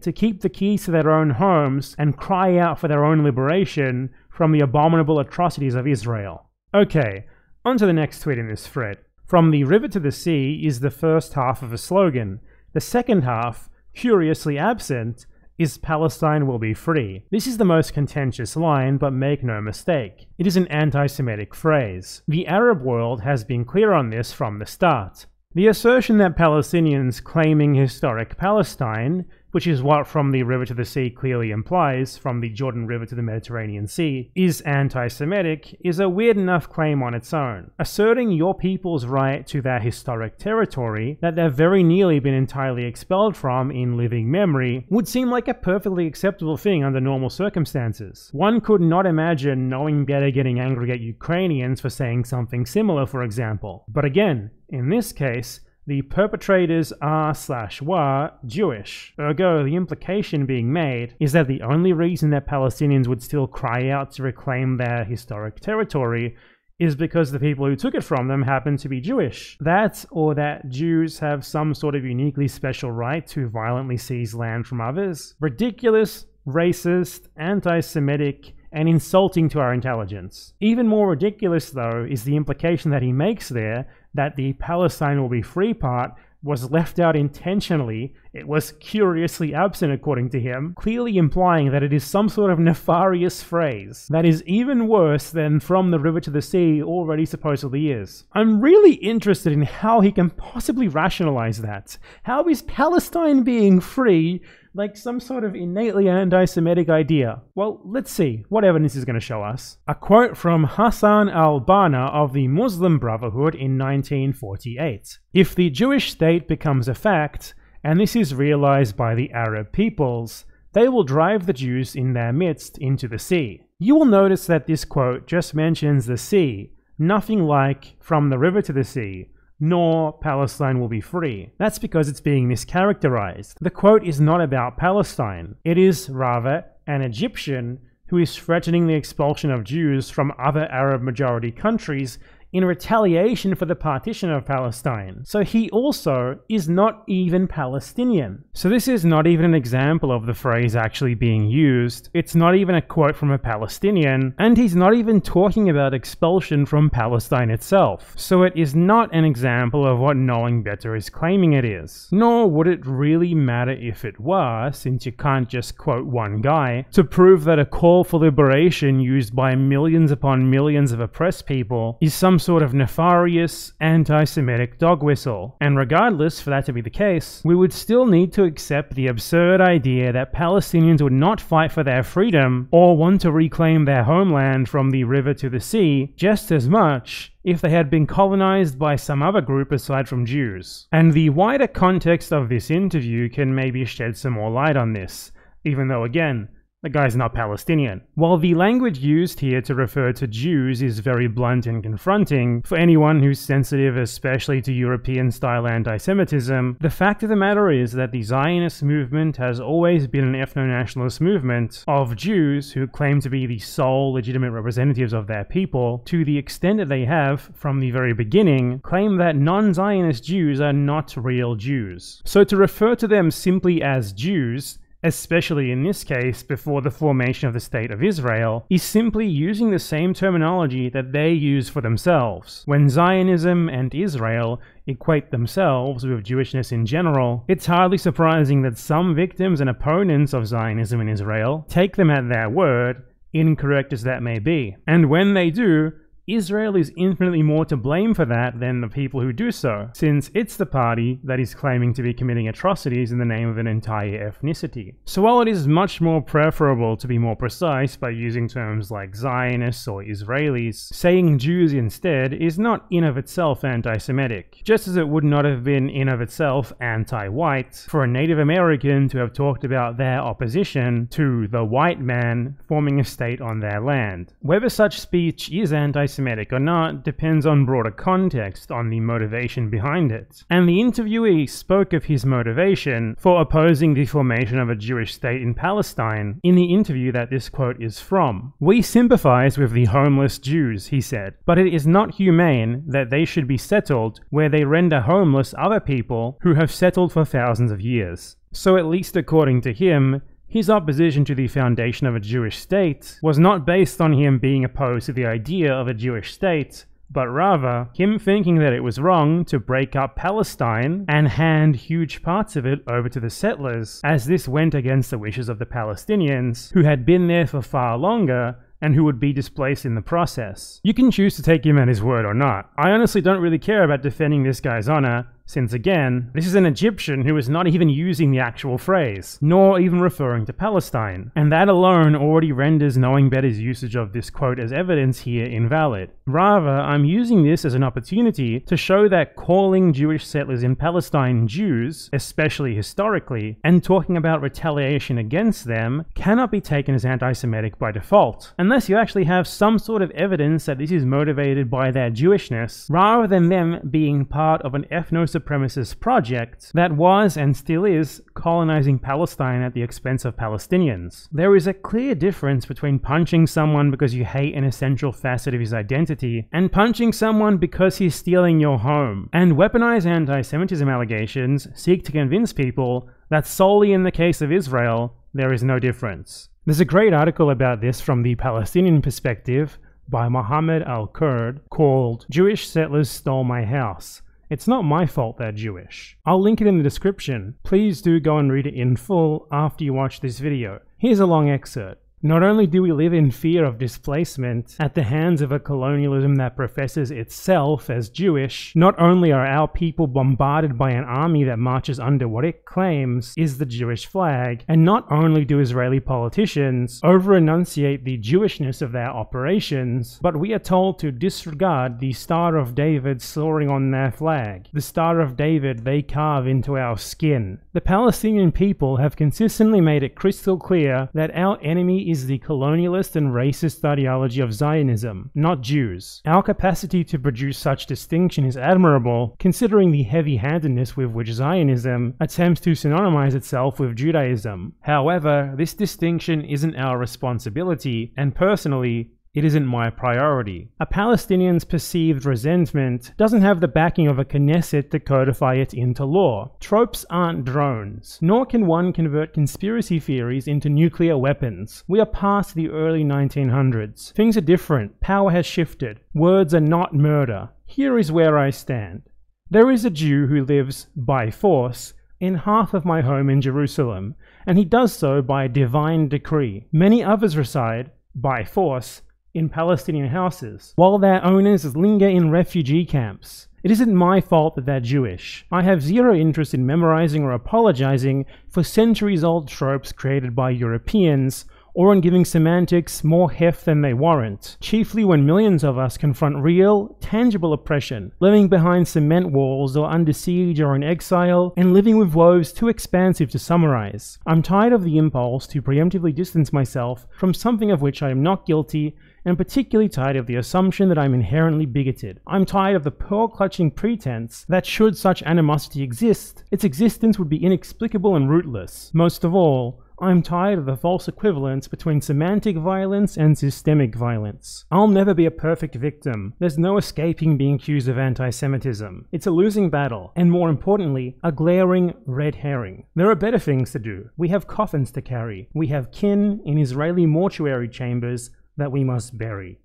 to keep the keys to their own homes and cry out for their own liberation from the abominable atrocities of Israel. Okay, on to the next tweet in this thread. From the river to the sea is the first half of a slogan. The second half, curiously absent, is Palestine will be free. This is the most contentious line, but make no mistake. It is an anti Semitic phrase. The Arab world has been clear on this from the start. The assertion that Palestinians claiming historic Palestine which is what From the River to the Sea clearly implies, from the Jordan River to the Mediterranean Sea, is anti Semitic, is a weird enough claim on its own. Asserting your people's right to their historic territory that they've very nearly been entirely expelled from in living memory would seem like a perfectly acceptable thing under normal circumstances. One could not imagine knowing better getting angry at Ukrainians for saying something similar, for example. But again, in this case, the perpetrators are slash were Jewish. Ergo, the implication being made is that the only reason that Palestinians would still cry out to reclaim their historic territory is because the people who took it from them happen to be Jewish. That, or that Jews have some sort of uniquely special right to violently seize land from others. Ridiculous, racist, anti Semitic, and insulting to our intelligence. Even more ridiculous, though, is the implication that he makes there that the Palestine will be free part was left out intentionally. It was curiously absent, according to him, clearly implying that it is some sort of nefarious phrase that is even worse than from the river to the sea already supposedly is. I'm really interested in how he can possibly rationalize that. How is Palestine being free like some sort of innately anti Semitic idea. Well, let's see what evidence is going to show us. A quote from Hassan al Banna of the Muslim Brotherhood in 1948 If the Jewish state becomes a fact, and this is realized by the Arab peoples, they will drive the Jews in their midst into the sea. You will notice that this quote just mentions the sea, nothing like from the river to the sea, nor Palestine will be free. That's because it's being mischaracterized. The quote is not about Palestine. It is, rather, an Egyptian who is threatening the expulsion of Jews from other Arab majority countries in retaliation for the partition of Palestine. So he also is not even Palestinian. So this is not even an example of the phrase actually being used. It's not even a quote from a Palestinian, and he's not even talking about expulsion from Palestine itself. So it is not an example of what knowing better is claiming it is. Nor would it really matter if it were, since you can't just quote one guy, to prove that a call for liberation used by millions upon millions of oppressed people is some sort of nefarious, anti-Semitic dog whistle. And regardless for that to be the case, we would still need to accept the absurd idea that Palestinians would not fight for their freedom or want to reclaim their homeland from the river to the sea just as much if they had been colonized by some other group aside from Jews. And the wider context of this interview can maybe shed some more light on this, even though again, the guy's not Palestinian. While the language used here to refer to Jews is very blunt and confronting, for anyone who's sensitive especially to European-style anti-Semitism, the fact of the matter is that the Zionist movement has always been an ethno-nationalist movement of Jews who claim to be the sole legitimate representatives of their people, to the extent that they have, from the very beginning, claim that non-Zionist Jews are not real Jews. So to refer to them simply as Jews especially in this case before the formation of the State of Israel, is simply using the same terminology that they use for themselves. When Zionism and Israel equate themselves with Jewishness in general, it's hardly surprising that some victims and opponents of Zionism in Israel take them at their word, incorrect as that may be. And when they do, Israel is infinitely more to blame for that than the people who do so, since it's the party that is claiming to be committing atrocities in the name of an entire ethnicity. So while it is much more preferable to be more precise by using terms like Zionists or Israelis, saying Jews instead is not in of itself anti-Semitic, just as it would not have been in of itself anti-white for a Native American to have talked about their opposition to the white man forming a state on their land. Whether such speech is anti Semitic or not depends on broader context, on the motivation behind it. And the interviewee spoke of his motivation for opposing the formation of a Jewish state in Palestine in the interview that this quote is from. We sympathize with the homeless Jews, he said, but it is not humane that they should be settled where they render homeless other people who have settled for thousands of years. So, at least according to him, his opposition to the foundation of a Jewish state was not based on him being opposed to the idea of a Jewish state, but rather him thinking that it was wrong to break up Palestine and hand huge parts of it over to the settlers, as this went against the wishes of the Palestinians, who had been there for far longer and who would be displaced in the process. You can choose to take him at his word or not. I honestly don't really care about defending this guy's honor, since again, this is an Egyptian who is not even using the actual phrase, nor even referring to Palestine, and that alone already renders knowing better's usage of this quote as evidence here invalid. Rather, I'm using this as an opportunity to show that calling Jewish settlers in Palestine Jews, especially historically, and talking about retaliation against them cannot be taken as anti-Semitic by default, unless you actually have some sort of evidence that this is motivated by their Jewishness, rather than them being part of an ethno supremacist project that was and still is colonizing Palestine at the expense of Palestinians. There is a clear difference between punching someone because you hate an essential facet of his identity and punching someone because he's stealing your home. And weaponized anti-Semitism allegations seek to convince people that solely in the case of Israel, there is no difference. There's a great article about this from the Palestinian perspective by Mohammed Al-Kurd called Jewish Settlers Stole My House it's not my fault they're Jewish. I'll link it in the description. Please do go and read it in full after you watch this video. Here's a long excerpt. Not only do we live in fear of displacement at the hands of a colonialism that professes itself as Jewish, not only are our people bombarded by an army that marches under what it claims is the Jewish flag, and not only do Israeli politicians over enunciate the Jewishness of their operations, but we are told to disregard the Star of David soaring on their flag, the Star of David they carve into our skin. The Palestinian people have consistently made it crystal clear that our enemy is the colonialist and racist ideology of Zionism, not Jews. Our capacity to produce such distinction is admirable, considering the heavy-handedness with which Zionism attempts to synonymize itself with Judaism. However, this distinction isn't our responsibility, and personally, It isn't my priority. A Palestinian's perceived resentment doesn't have the backing of a Knesset to codify it into law. Tropes aren't drones, nor can one convert conspiracy theories into nuclear weapons. We are past the early 1900s. Things are different. Power has shifted. Words are not murder. Here is where I stand. There is a Jew who lives, by force, in half of my home in Jerusalem, and he does so by divine decree. Many others reside, by force, in Palestinian houses, while their owners linger in refugee camps. It isn't my fault that they're Jewish. I have zero interest in memorizing or apologizing for centuries old tropes created by Europeans or in giving semantics more heft than they warrant, chiefly when millions of us confront real, tangible oppression, living behind cement walls or under siege or in exile, and living with woes too expansive to summarize. I'm tired of the impulse to preemptively distance myself from something of which I am not guilty and particularly tired of the assumption that I'm inherently bigoted. I'm tired of the pearl clutching pretense that should such animosity exist, its existence would be inexplicable and rootless. Most of all, I'm tired of the false equivalence between semantic violence and systemic violence. I'll never be a perfect victim. There's no escaping being accused of anti Semitism. It's a losing battle, and more importantly, a glaring red herring. There are better things to do. We have coffins to carry. We have kin in Israeli mortuary chambers that we must bury.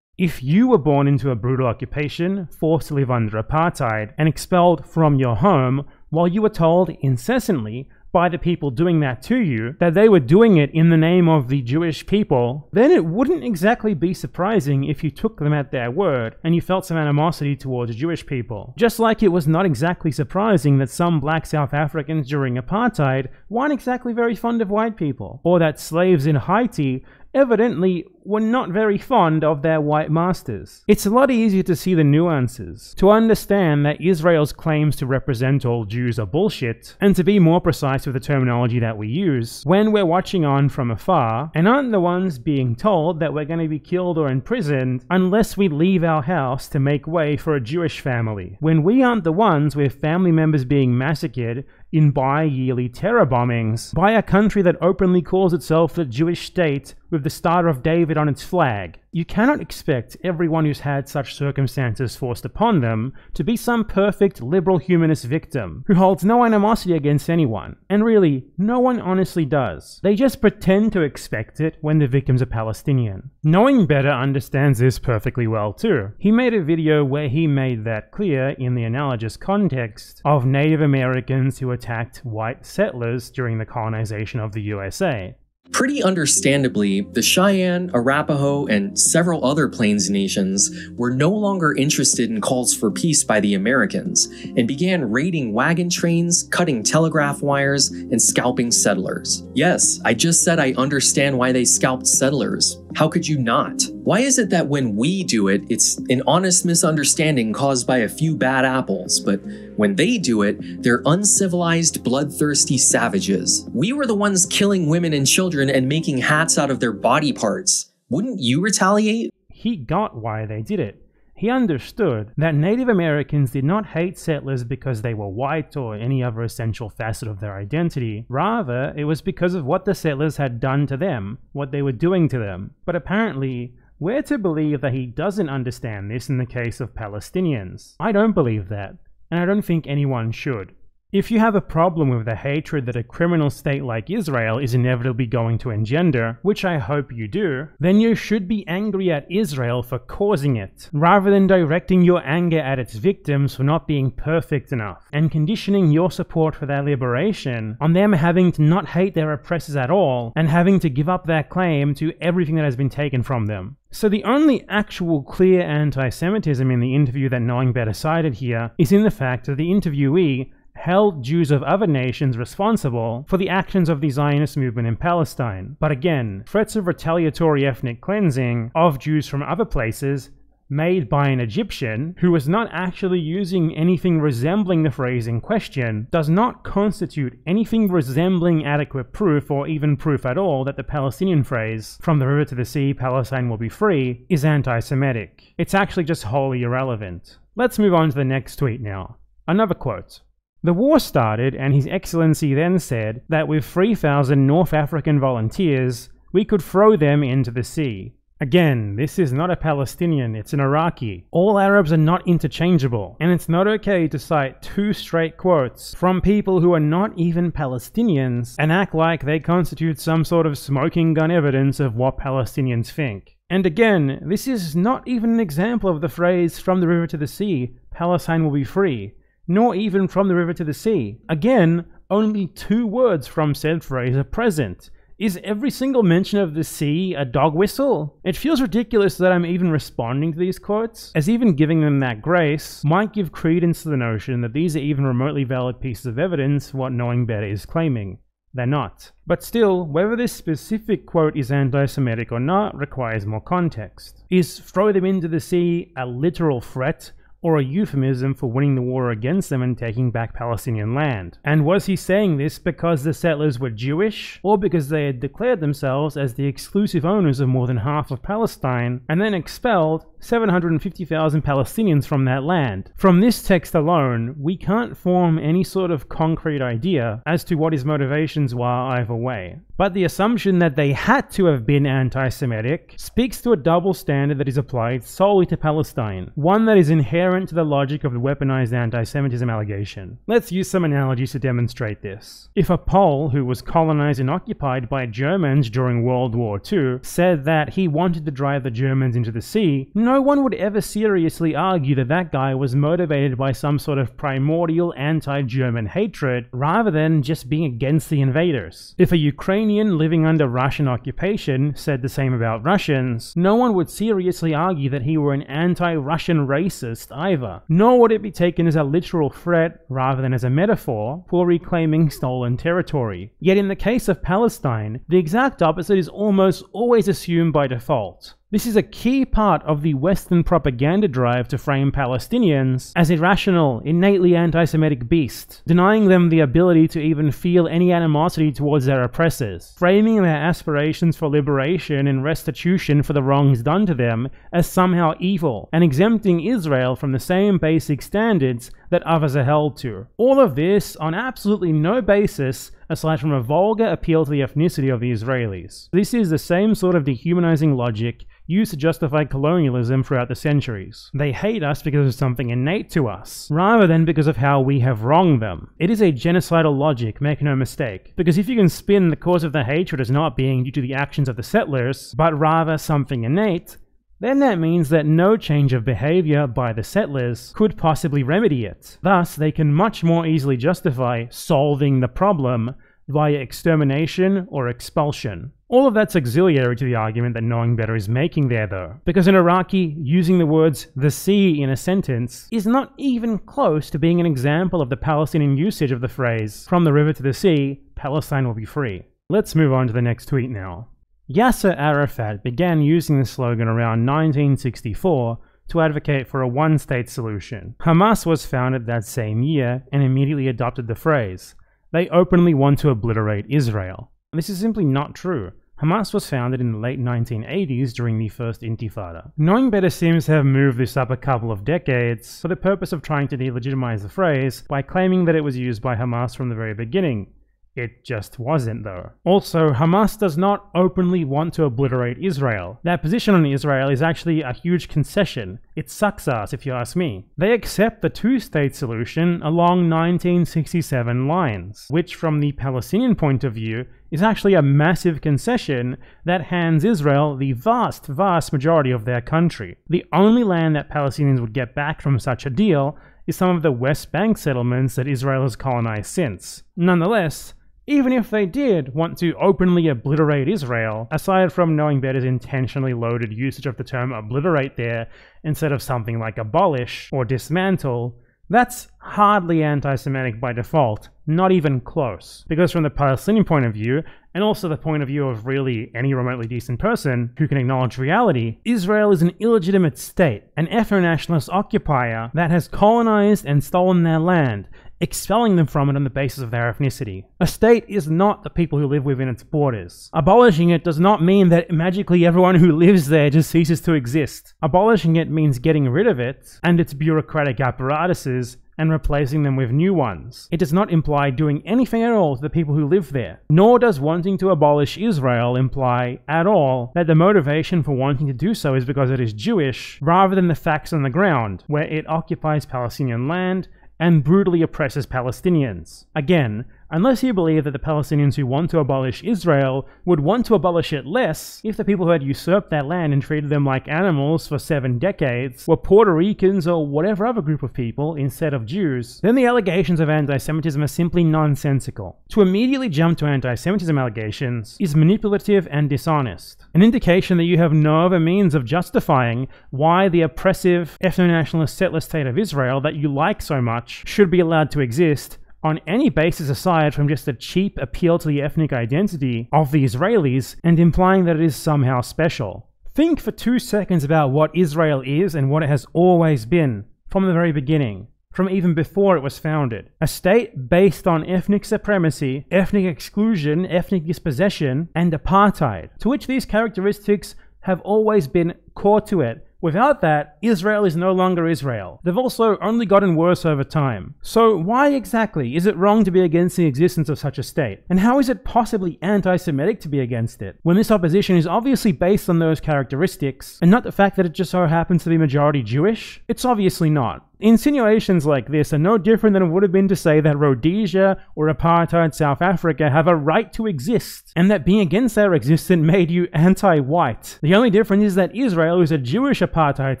If you were born into a brutal occupation, forced to live under apartheid, and expelled from your home, while you were told incessantly by the people doing that to you, that they were doing it in the name of the Jewish people, then it wouldn't exactly be surprising if you took them at their word and you felt some animosity towards Jewish people. Just like it was not exactly surprising that some black South Africans during apartheid weren't exactly very fond of white people, or that slaves in Haiti evidently were not very fond of their white masters. It's a lot easier to see the nuances, to understand that Israel's claims to represent all Jews are bullshit, and to be more precise with the terminology that we use when we're watching on from afar and aren't the ones being told that we're going to be killed or imprisoned unless we leave our house to make way for a Jewish family. When we aren't the ones with family members being massacred in bi-yearly terror bombings by a country that openly calls itself the Jewish state with the Star of David on its flag. You cannot expect everyone who's had such circumstances forced upon them to be some perfect liberal humanist victim who holds no animosity against anyone. And really, no one honestly does. They just pretend to expect it when the victim's are Palestinian. Knowing better understands this perfectly well too. He made a video where he made that clear in the analogous context of Native Americans who attacked white settlers during the colonization of the USA. Pretty understandably, the Cheyenne, Arapaho, and several other Plains nations were no longer interested in calls for peace by the Americans and began raiding wagon trains, cutting telegraph wires, and scalping settlers. Yes, I just said I understand why they scalped settlers. How could you not? Why is it that when we do it, it's an honest misunderstanding caused by a few bad apples, but when they do it, they're uncivilized, bloodthirsty savages? We were the ones killing women and children and making hats out of their body parts. Wouldn't you retaliate? He got why they did it. He understood that Native Americans did not hate settlers because they were white or any other essential facet of their identity. Rather, it was because of what the settlers had done to them, what they were doing to them. But apparently, we're to believe that he doesn't understand this in the case of Palestinians. I don't believe that, and I don't think anyone should. If you have a problem with the hatred that a criminal state like Israel is inevitably going to engender, which I hope you do, then you should be angry at Israel for causing it, rather than directing your anger at its victims for not being perfect enough, and conditioning your support for their liberation on them having to not hate their oppressors at all, and having to give up their claim to everything that has been taken from them. So the only actual clear anti-Semitism in the interview that Knowing Better cited here is in the fact that the interviewee held Jews of other nations responsible for the actions of the Zionist movement in Palestine. But again, threats of retaliatory ethnic cleansing of Jews from other places made by an Egyptian who was not actually using anything resembling the phrase in question does not constitute anything resembling adequate proof or even proof at all that the Palestinian phrase, from the river to the sea, Palestine will be free, is anti Semitic. It's actually just wholly irrelevant. Let's move on to the next tweet now. Another quote. The war started, and His Excellency then said that with 3,000 North African volunteers, we could throw them into the sea. Again, this is not a Palestinian, it's an Iraqi. All Arabs are not interchangeable, and it's not okay to cite two straight quotes from people who are not even Palestinians and act like they constitute some sort of smoking gun evidence of what Palestinians think. And again, this is not even an example of the phrase from the river to the sea, Palestine will be free, nor even from the river to the sea. Again, only two words from said phrase are present. Is every single mention of the sea a dog whistle? It feels ridiculous that I'm even responding to these quotes, as even giving them that grace might give credence to the notion that these are even remotely valid pieces of evidence what Knowing Better is claiming. They're not. But still, whether this specific quote is anti Semitic or not requires more context. Is throw them into the sea a literal threat or a euphemism for winning the war against them and taking back Palestinian land? And was he saying this because the settlers were Jewish, or because they had declared themselves as the exclusive owners of more than half of Palestine and then expelled 750,000 Palestinians from that land? From this text alone, we can't form any sort of concrete idea as to what his motivations were either way. But the assumption that they had to have been anti Semitic speaks to a double standard that is applied solely to Palestine, one that is inherent to the logic of the weaponized anti Semitism allegation. Let's use some analogies to demonstrate this. If a Pole who was colonized and occupied by Germans during World War II said that he wanted to drive the Germans into the sea, no one would ever seriously argue that that guy was motivated by some sort of primordial anti German hatred rather than just being against the invaders. If a Ukrainian living under Russian occupation said the same about Russians, no one would seriously argue that he were an anti-Russian racist either, nor would it be taken as a literal threat rather than as a metaphor for reclaiming stolen territory. Yet in the case of Palestine, the exact opposite is almost always assumed by default. This is a key part of the Western propaganda drive to frame Palestinians as irrational, innately anti Semitic beasts, denying them the ability to even feel any animosity towards their oppressors, framing their aspirations for liberation and restitution for the wrongs done to them as somehow evil, and exempting Israel from the same basic standards that others are held to. All of this on absolutely no basis aside from a vulgar appeal to the ethnicity of the Israelis. This is the same sort of dehumanizing logic used to justify colonialism throughout the centuries. They hate us because of something innate to us, rather than because of how we have wronged them. It is a genocidal logic, make no mistake, because if you can spin the cause of the hatred as not being due to the actions of the settlers, but rather something innate, then that means that no change of behavior by the settlers could possibly remedy it. Thus, they can much more easily justify solving the problem via extermination or expulsion. All of that's auxiliary to the argument that knowing better is making there, though, because an Iraqi using the words the sea in a sentence is not even close to being an example of the Palestinian usage of the phrase from the river to the sea, Palestine will be free. Let's move on to the next tweet now. Yasser Arafat began using the slogan around 1964 to advocate for a one state solution. Hamas was founded that same year and immediately adopted the phrase. They openly want to obliterate Israel. This is simply not true. Hamas was founded in the late 1980s during the first Intifada. Knowing better seems to have moved this up a couple of decades for the purpose of trying to delegitimize the phrase by claiming that it was used by Hamas from the very beginning, it just wasn't, though. Also, Hamas does not openly want to obliterate Israel. Their position on Israel is actually a huge concession. It sucks ass, if you ask me. They accept the two state solution along 1967 lines, which, from the Palestinian point of view, is actually a massive concession that hands Israel the vast, vast majority of their country. The only land that Palestinians would get back from such a deal is some of the West Bank settlements that Israel has colonized since. Nonetheless, even if they did want to openly obliterate Israel, aside from knowing better's intentionally loaded usage of the term obliterate there instead of something like abolish or dismantle, that's hardly anti Semitic by default, not even close. Because from the Palestinian point of view, and also the point of view of really any remotely decent person who can acknowledge reality, Israel is an illegitimate state, an ethno nationalist occupier that has colonized and stolen their land, expelling them from it on the basis of their ethnicity. A state is not the people who live within its borders. Abolishing it does not mean that magically everyone who lives there just ceases to exist. Abolishing it means getting rid of it and its bureaucratic apparatuses and replacing them with new ones. It does not imply doing anything at all to the people who live there. Nor does wanting to abolish Israel imply at all that the motivation for wanting to do so is because it is Jewish, rather than the facts on the ground, where it occupies Palestinian land and brutally oppresses Palestinians. Again, unless you believe that the Palestinians who want to abolish Israel would want to abolish it less if the people who had usurped that land and treated them like animals for seven decades were Puerto Ricans or whatever other group of people instead of Jews, then the allegations of anti Semitism are simply nonsensical. To immediately jump to anti Semitism allegations is manipulative and dishonest, an indication that you have no other means of justifying why the oppressive ethno nationalist settler state of Israel that you like so much should be allowed to exist on any basis aside from just a cheap appeal to the ethnic identity of the Israelis and implying that it is somehow special. Think for two seconds about what Israel is and what it has always been from the very beginning, from even before it was founded. A state based on ethnic supremacy, ethnic exclusion, ethnic dispossession, and apartheid, to which these characteristics have always been core to it Without that, Israel is no longer Israel. They've also only gotten worse over time. So, why exactly is it wrong to be against the existence of such a state? And how is it possibly anti Semitic to be against it? When this opposition is obviously based on those characteristics, and not the fact that it just so happens to be majority Jewish? It's obviously not. Insinuations like this are no different than it would have been to say that Rhodesia or apartheid South Africa have a right to exist, and that being against their existence made you anti white. The only difference is that Israel is a Jewish apartheid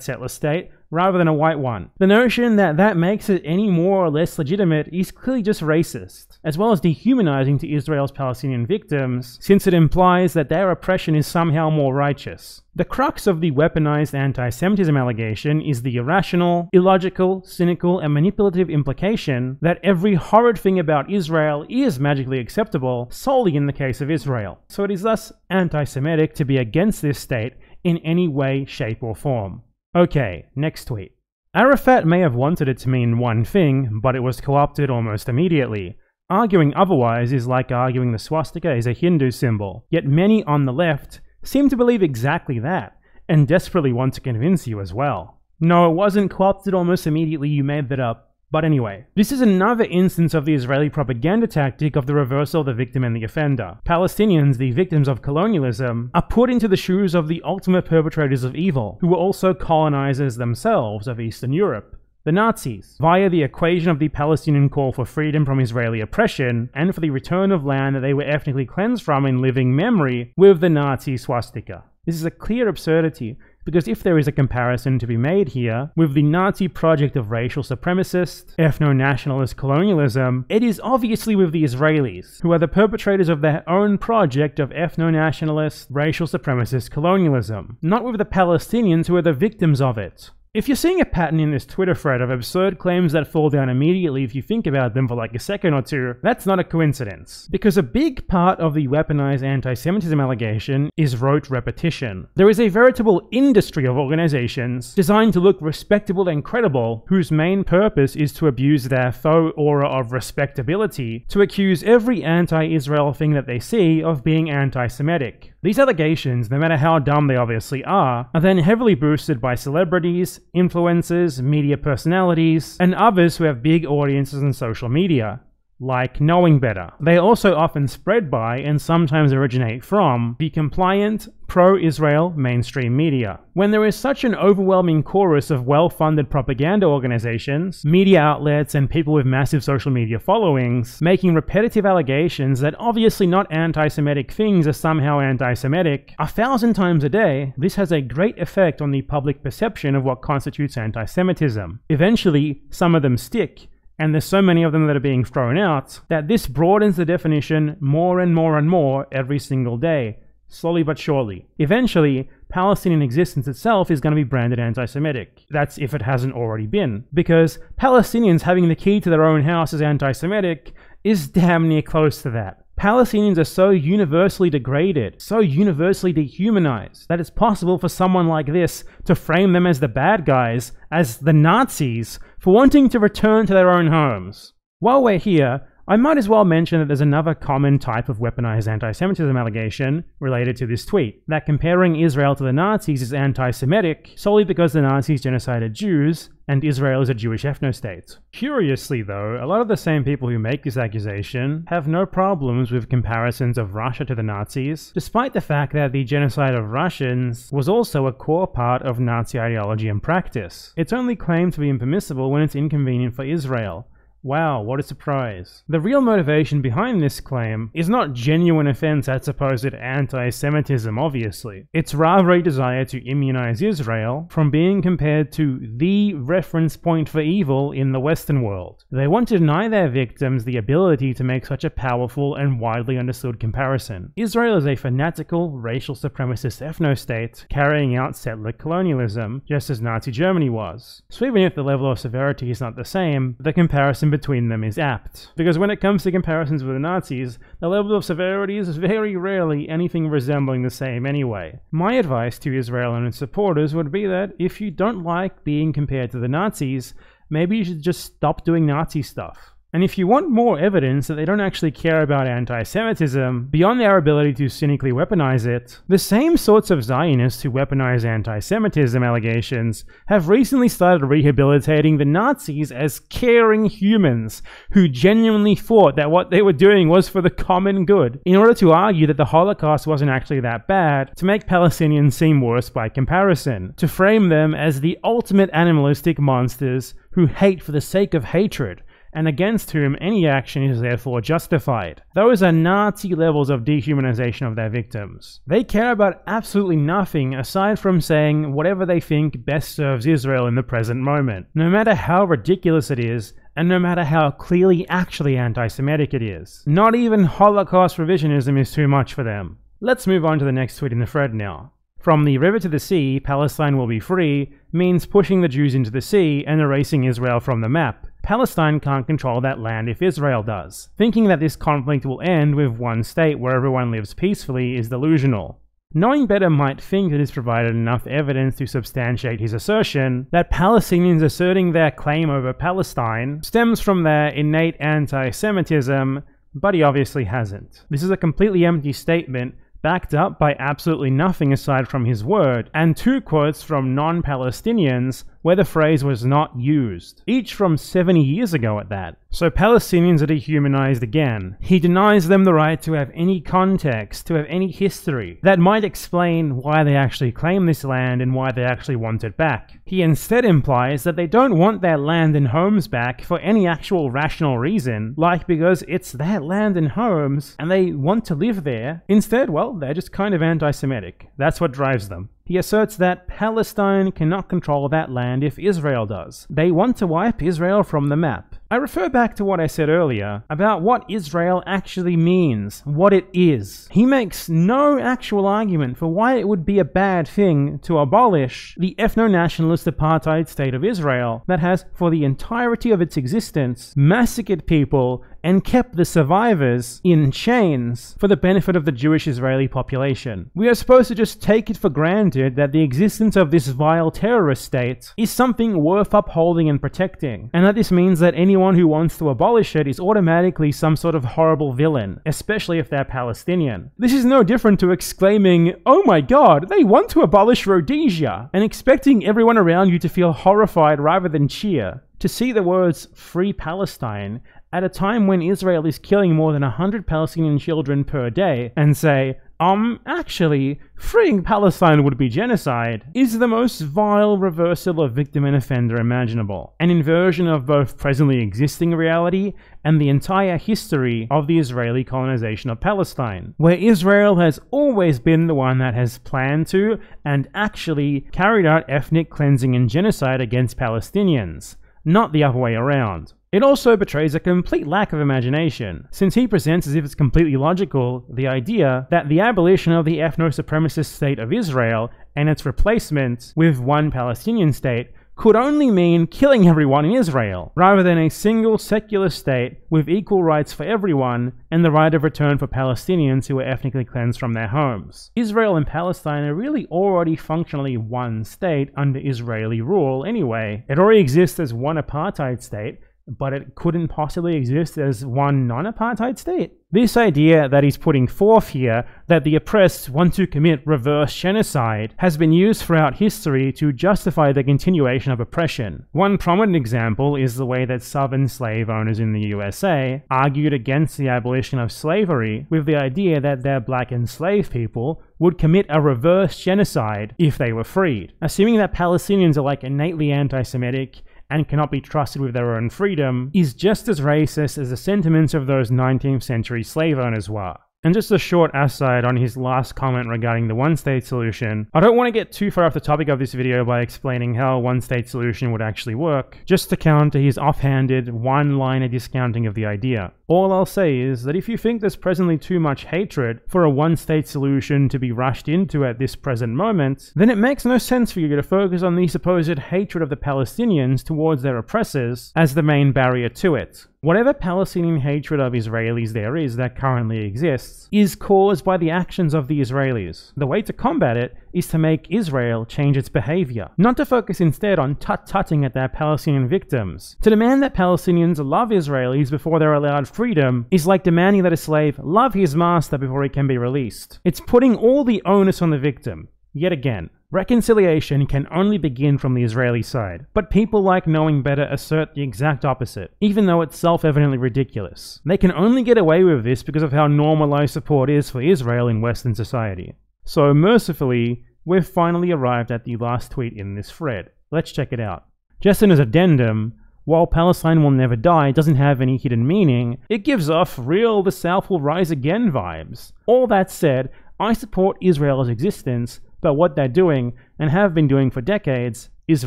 settler state, rather than a white one. The notion that that makes it any more or less legitimate is clearly just racist, as well as dehumanizing to Israel's Palestinian victims, since it implies that their oppression is somehow more righteous. The crux of the weaponized anti Semitism allegation is the irrational, illogical, cynical, and manipulative implication that every horrid thing about Israel is magically acceptable solely in the case of Israel. So it is thus anti Semitic to be against this state in any way, shape, or form. Okay, next tweet. Arafat may have wanted it to mean one thing, but it was co opted almost immediately. Arguing otherwise is like arguing the swastika is a Hindu symbol, yet many on the left seem to believe exactly that, and desperately want to convince you as well. No, it wasn't co opted almost immediately, you made that up. But anyway, this is another instance of the Israeli propaganda tactic of the reversal of the victim and the offender. Palestinians, the victims of colonialism, are put into the shoes of the ultimate perpetrators of evil, who were also colonizers themselves of Eastern Europe the Nazis, via the equation of the Palestinian call for freedom from Israeli oppression and for the return of land that they were ethnically cleansed from in living memory with the Nazi swastika. This is a clear absurdity because if there is a comparison to be made here with the Nazi project of racial supremacist, ethno nationalist colonialism, it is obviously with the Israelis, who are the perpetrators of their own project of ethno nationalist, racial supremacist colonialism, not with the Palestinians who are the victims of it. If you're seeing a pattern in this Twitter thread of absurd claims that fall down immediately if you think about them for like a second or two, that's not a coincidence. Because a big part of the weaponized anti Semitism allegation is rote repetition. There is a veritable industry of organizations designed to look respectable and credible, whose main purpose is to abuse their faux aura of respectability to accuse every anti Israel thing that they see of being anti Semitic. These allegations, no matter how dumb they obviously are, are then heavily boosted by celebrities, influencers, media personalities, and others who have big audiences on social media like knowing better. They also often spread by and sometimes originate from the compliant, pro Israel mainstream media. When there is such an overwhelming chorus of well funded propaganda organizations, media outlets, and people with massive social media followings making repetitive allegations that obviously not anti Semitic things are somehow anti Semitic a thousand times a day, this has a great effect on the public perception of what constitutes anti Semitism. Eventually, some of them stick and there's so many of them that are being thrown out that this broadens the definition more and more and more every single day, slowly but surely. Eventually, Palestinian existence itself is going to be branded anti Semitic. That's if it hasn't already been. Because Palestinians having the key to their own house as anti Semitic is damn near close to that. Palestinians are so universally degraded, so universally dehumanized, that it's possible for someone like this to frame them as the bad guys, as the Nazis, for wanting to return to their own homes. While we're here, I might as well mention that there's another common type of weaponized anti Semitism allegation related to this tweet that comparing Israel to the Nazis is anti Semitic solely because the Nazis genocided Jews and Israel is a Jewish ethno-state. Curiously though, a lot of the same people who make this accusation have no problems with comparisons of Russia to the Nazis, despite the fact that the genocide of Russians was also a core part of Nazi ideology and practice. It's only claimed to be impermissible when it's inconvenient for Israel, Wow, what a surprise. The real motivation behind this claim is not genuine offense at supposed anti Semitism, obviously. It's rather a desire to immunize Israel from being compared to the reference point for evil in the Western world. They want to deny their victims the ability to make such a powerful and widely understood comparison. Israel is a fanatical, racial supremacist ethno state carrying out settler colonialism, just as Nazi Germany was. So even if the level of severity is not the same, the comparison between them is apt. Because when it comes to comparisons with the Nazis, the level of severity is very rarely anything resembling the same anyway. My advice to Israel and its supporters would be that if you don't like being compared to the Nazis, maybe you should just stop doing Nazi stuff. And if you want more evidence that they don't actually care about anti Semitism, beyond their ability to cynically weaponize it, the same sorts of Zionists who weaponize anti Semitism allegations have recently started rehabilitating the Nazis as caring humans who genuinely thought that what they were doing was for the common good, in order to argue that the Holocaust wasn't actually that bad, to make Palestinians seem worse by comparison, to frame them as the ultimate animalistic monsters who hate for the sake of hatred and against whom any action is therefore justified. Those are Nazi levels of dehumanization of their victims. They care about absolutely nothing aside from saying whatever they think best serves Israel in the present moment, no matter how ridiculous it is and no matter how clearly actually anti Semitic it is. Not even Holocaust revisionism is too much for them. Let's move on to the next tweet in the thread now. From the river to the sea, Palestine will be free means pushing the Jews into the sea and erasing Israel from the map. Palestine can't control that land if Israel does. Thinking that this conflict will end with one state where everyone lives peacefully is delusional. Knowing better might think that he's provided enough evidence to substantiate his assertion that Palestinians asserting their claim over Palestine stems from their innate anti Semitism, but he obviously hasn't. This is a completely empty statement backed up by absolutely nothing aside from his word, and two quotes from non Palestinians where the phrase was not used, each from 70 years ago at that. So Palestinians are dehumanized again. He denies them the right to have any context, to have any history that might explain why they actually claim this land and why they actually want it back. He instead implies that they don't want their land and homes back for any actual rational reason, like because it's their land and homes and they want to live there. Instead, well, they're just kind of anti Semitic. That's what drives them. He asserts that Palestine cannot control that land if Israel does. They want to wipe Israel from the map. I refer back to what I said earlier about what Israel actually means, what it is. He makes no actual argument for why it would be a bad thing to abolish the ethno nationalist apartheid state of Israel that has, for the entirety of its existence, massacred people and kept the survivors in chains for the benefit of the Jewish Israeli population. We are supposed to just take it for granted that the existence of this vile terrorist state is something worth upholding and protecting, and that this means that anyone who wants to abolish it is automatically some sort of horrible villain, especially if they're Palestinian. This is no different to exclaiming, oh my god, they want to abolish Rhodesia, and expecting everyone around you to feel horrified rather than cheer. To see the words Free Palestine at a time when Israel is killing more than 100 Palestinian children per day and say, um, actually, freeing Palestine would be genocide, is the most vile reversal of victim and offender imaginable. An inversion of both presently existing reality and the entire history of the Israeli colonization of Palestine, where Israel has always been the one that has planned to and actually carried out ethnic cleansing and genocide against Palestinians, not the other way around. It also betrays a complete lack of imagination, since he presents as if it's completely logical the idea that the abolition of the ethno supremacist state of Israel and its replacement with one Palestinian state could only mean killing everyone in Israel, rather than a single secular state with equal rights for everyone and the right of return for Palestinians who were ethnically cleansed from their homes. Israel and Palestine are really already functionally one state under Israeli rule anyway. It already exists as one apartheid state, but it couldn't possibly exist as one non apartheid state. This idea that he's putting forth here, that the oppressed want to commit reverse genocide, has been used throughout history to justify the continuation of oppression. One prominent example is the way that southern slave owners in the USA argued against the abolition of slavery with the idea that their black enslaved people would commit a reverse genocide if they were freed. Assuming that Palestinians are like innately anti Semitic and cannot be trusted with their own freedom is just as racist as the sentiments of those 19th century slave owners were. And just a short aside on his last comment regarding the one state solution. I don't want to get too far off the topic of this video by explaining how a one state solution would actually work, just to counter his offhanded, one liner discounting of the idea. All I'll say is that if you think there's presently too much hatred for a one state solution to be rushed into at this present moment, then it makes no sense for you to focus on the supposed hatred of the Palestinians towards their oppressors as the main barrier to it. Whatever Palestinian hatred of Israelis there is that currently exists is caused by the actions of the Israelis. The way to combat it is to make Israel change its behavior, not to focus instead on tut-tutting at their Palestinian victims. To demand that Palestinians love Israelis before they're allowed freedom is like demanding that a slave love his master before he can be released. It's putting all the onus on the victim, yet again. Reconciliation can only begin from the Israeli side, but people like knowing better assert the exact opposite, even though it's self evidently ridiculous. They can only get away with this because of how normalized support is for Israel in Western society. So, mercifully, we've finally arrived at the last tweet in this thread. Let's check it out. Just as addendum, while Palestine will never die doesn't have any hidden meaning, it gives off real the South will rise again vibes. All that said, I support Israel's existence but what they're doing, and have been doing for decades, is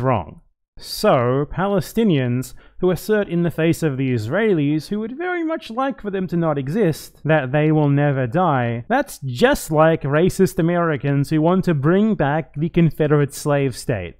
wrong. So, Palestinians who assert in the face of the Israelis, who would very much like for them to not exist, that they will never die, that's just like racist Americans who want to bring back the Confederate slave state.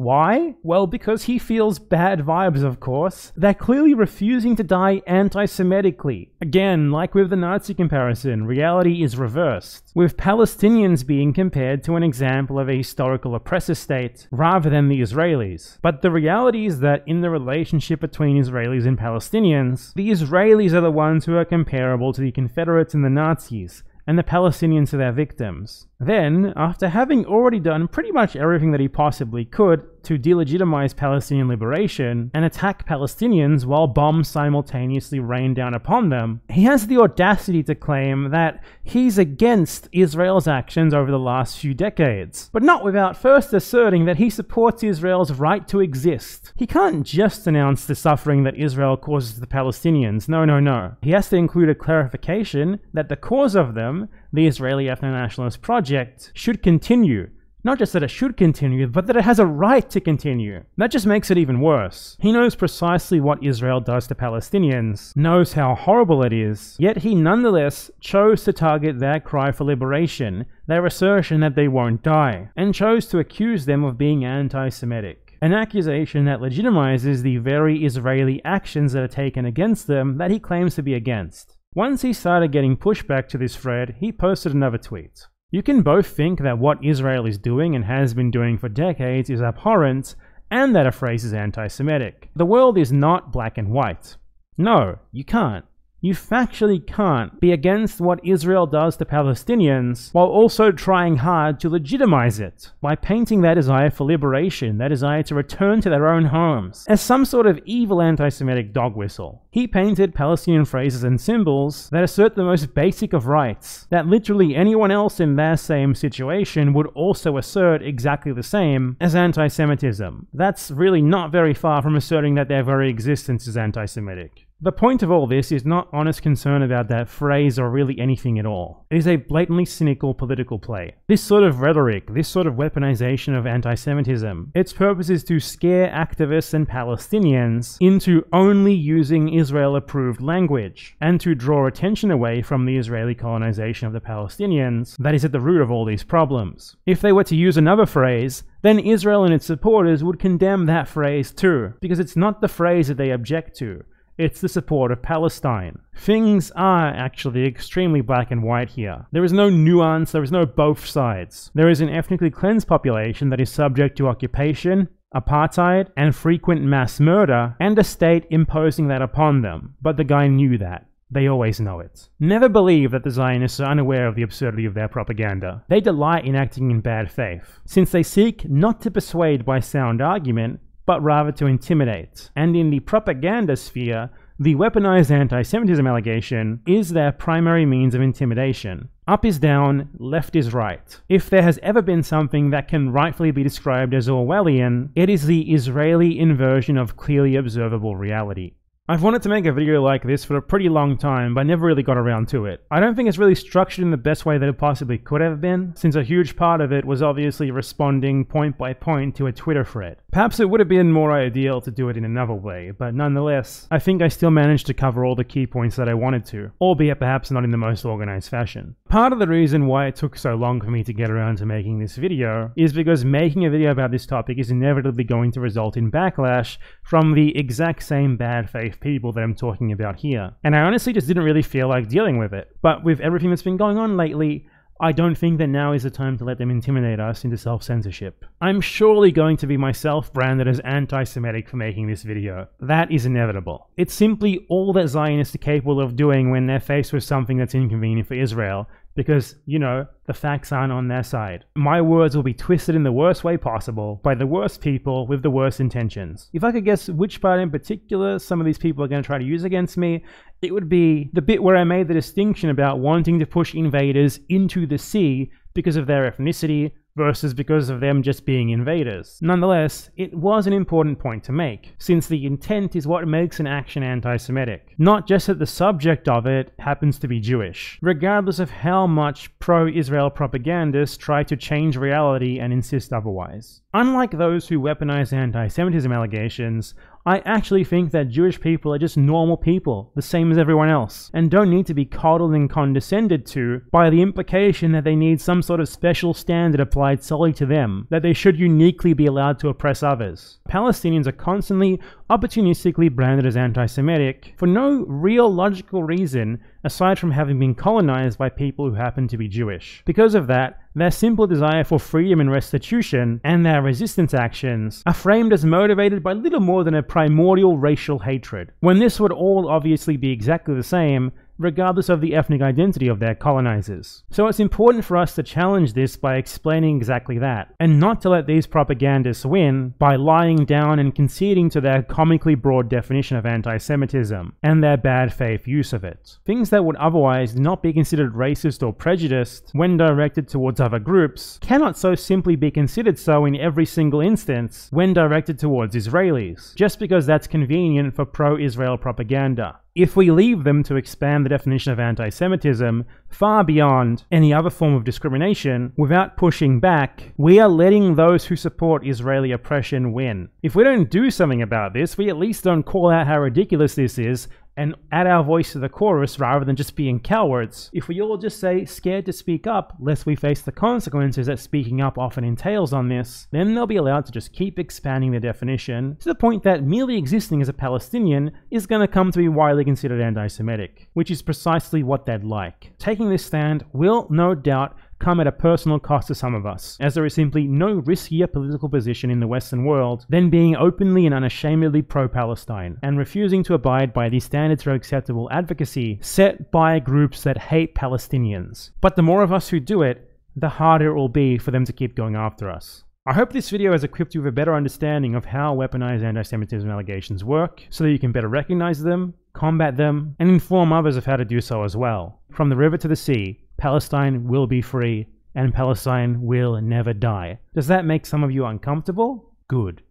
Why? Well, because he feels bad vibes, of course. They're clearly refusing to die anti Semitically. Again, like with the Nazi comparison, reality is reversed, with Palestinians being compared to an example of a historical oppressor state rather than the Israelis. But the reality is that in the relationship between Israelis and Palestinians, the Israelis are the ones who are comparable to the Confederates and the Nazis, and the Palestinians are their victims. Then, after having already done pretty much everything that he possibly could to delegitimize Palestinian liberation and attack Palestinians while bombs simultaneously rain down upon them, he has the audacity to claim that he's against Israel's actions over the last few decades, but not without first asserting that he supports Israel's right to exist. He can't just announce the suffering that Israel causes the Palestinians, no, no, no. He has to include a clarification that the cause of them the Israeli ethno-nationalist project should continue. Not just that it should continue, but that it has a right to continue. That just makes it even worse. He knows precisely what Israel does to Palestinians, knows how horrible it is, yet he nonetheless chose to target their cry for liberation, their assertion that they won't die, and chose to accuse them of being anti-Semitic. An accusation that legitimizes the very Israeli actions that are taken against them that he claims to be against. Once he started getting pushback to this thread, he posted another tweet. You can both think that what Israel is doing and has been doing for decades is abhorrent, and that a phrase is anti Semitic. The world is not black and white. No, you can't. You factually can't be against what Israel does to Palestinians while also trying hard to legitimize it by painting their desire for liberation, their desire to return to their own homes, as some sort of evil anti Semitic dog whistle. He painted Palestinian phrases and symbols that assert the most basic of rights, that literally anyone else in their same situation would also assert exactly the same as anti Semitism. That's really not very far from asserting that their very existence is anti Semitic. The point of all this is not honest concern about that phrase or really anything at all. It is a blatantly cynical political play. This sort of rhetoric, this sort of weaponization of anti Semitism, its purpose is to scare activists and Palestinians into only using Israel approved language, and to draw attention away from the Israeli colonization of the Palestinians that is at the root of all these problems. If they were to use another phrase, then Israel and its supporters would condemn that phrase too, because it's not the phrase that they object to. It's the support of Palestine. Things are actually extremely black and white here. There is no nuance, there is no both sides. There is an ethnically cleansed population that is subject to occupation apartheid, and frequent mass murder, and a state imposing that upon them. But the guy knew that. They always know it. Never believe that the Zionists are unaware of the absurdity of their propaganda. They delight in acting in bad faith, since they seek not to persuade by sound argument, but rather to intimidate. And in the propaganda sphere, the weaponized anti Semitism allegation is their primary means of intimidation. Up is down, left is right. If there has ever been something that can rightfully be described as Orwellian, it is the Israeli inversion of clearly observable reality. I've wanted to make a video like this for a pretty long time, but never really got around to it. I don't think it's really structured in the best way that it possibly could have been, since a huge part of it was obviously responding point by point to a Twitter thread. Perhaps it would have been more ideal to do it in another way, but nonetheless, I think I still managed to cover all the key points that I wanted to, albeit perhaps not in the most organized fashion. Part of the reason why it took so long for me to get around to making this video is because making a video about this topic is inevitably going to result in backlash from the exact same bad faith people that I'm talking about here. And I honestly just didn't really feel like dealing with it. But with everything that's been going on lately, I don't think that now is the time to let them intimidate us into self censorship. I'm surely going to be myself branded as anti Semitic for making this video. That is inevitable. It's simply all that Zionists are capable of doing when they're faced with something that's inconvenient for Israel, because, you know, the facts aren't on their side. My words will be twisted in the worst way possible by the worst people with the worst intentions. If I could guess which part in particular some of these people are going to try to use against me, it would be the bit where I made the distinction about wanting to push invaders into the sea because of their ethnicity versus because of them just being invaders. Nonetheless, it was an important point to make, since the intent is what makes an action anti Semitic, not just that the subject of it happens to be Jewish, regardless of how much pro Israel propagandists try to change reality and insist otherwise. Unlike those who weaponize anti Semitism allegations, I actually think that Jewish people are just normal people, the same as everyone else, and don't need to be coddled and condescended to by the implication that they need some sort of special standard applied solely to them, that they should uniquely be allowed to oppress others. Palestinians are constantly opportunistically branded as anti Semitic for no real logical reason aside from having been colonized by people who happen to be Jewish. Because of that, their simple desire for freedom and restitution and their resistance actions are framed as motivated by little more than a primordial racial hatred, when this would all obviously be exactly the same regardless of the ethnic identity of their colonizers. So it's important for us to challenge this by explaining exactly that, and not to let these propagandists win by lying down and conceding to their comically broad definition of anti Semitism and their bad faith use of it. Things that would otherwise not be considered racist or prejudiced when directed towards other groups cannot so simply be considered so in every single instance when directed towards Israelis, just because that's convenient for pro Israel propaganda if we leave them to expand the definition of anti Semitism far beyond any other form of discrimination without pushing back, we are letting those who support Israeli oppression win. If we don't do something about this, we at least don't call out how ridiculous this is and add our voice to the chorus rather than just being cowards. If we all just say scared to speak up lest we face the consequences that speaking up often entails on this, then they'll be allowed to just keep expanding the definition to the point that merely existing as a Palestinian is going to come to be widely considered anti-Semitic, which is precisely what they'd like. Taking this stand will no doubt come at a personal cost to some of us, as there is simply no riskier political position in the Western world than being openly and unashamedly pro Palestine, and refusing to abide by the standards for acceptable advocacy set by groups that hate Palestinians. But the more of us who do it, the harder it will be for them to keep going after us. I hope this video has equipped you with a better understanding of how weaponized anti-Semitism allegations work, so that you can better recognize them, combat them, and inform others of how to do so as well. From the river to the sea, Palestine will be free, and Palestine will never die. Does that make some of you uncomfortable? Good.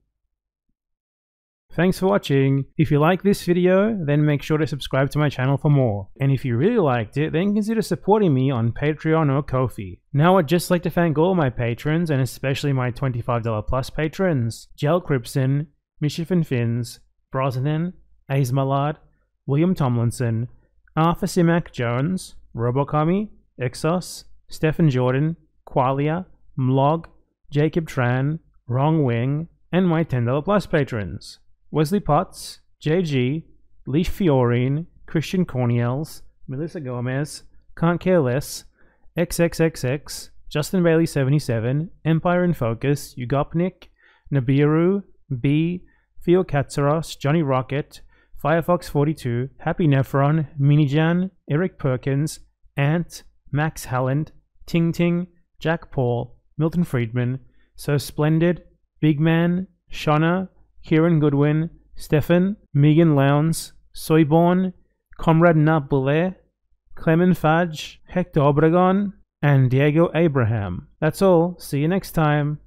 Thanks for watching. If you like this video, then make sure to subscribe to my channel for more. And if you really liked it, then consider supporting me on Patreon or Ko-fi. Now I'd just like to thank all my patrons, and especially my $25 plus patrons. Jel Cripson, Mischief and Fins, Brosnan, Aizmalad, William Tomlinson, Arthur Simak Jones, Robokami, Exos, Stephen Jordan, Qualia, Mlog, Jacob Tran, Wrong Wing, and my $10 plus patrons. Wesley Potts, JG, Leaf Fiorine, Christian Corniels, Melissa Gomez, Can't Care Less, XXXX, Justin Bailey 77, Empire in Focus, Ugopnik, Nibiru, B, Theo Katsaros, Johnny Rocket, Firefox42, Happy Nephron, Minijan, Eric Perkins, Ant, Max Halland, Ting Ting, Jack Paul, Milton Friedman, So Splendid, Big Man, Shona, Kieran Goodwin, Stefan, Megan Lowndes, Soyborn, Comrade Nabule, Clement Fudge, Hector Obregon, and Diego Abraham. That's all. See you next time.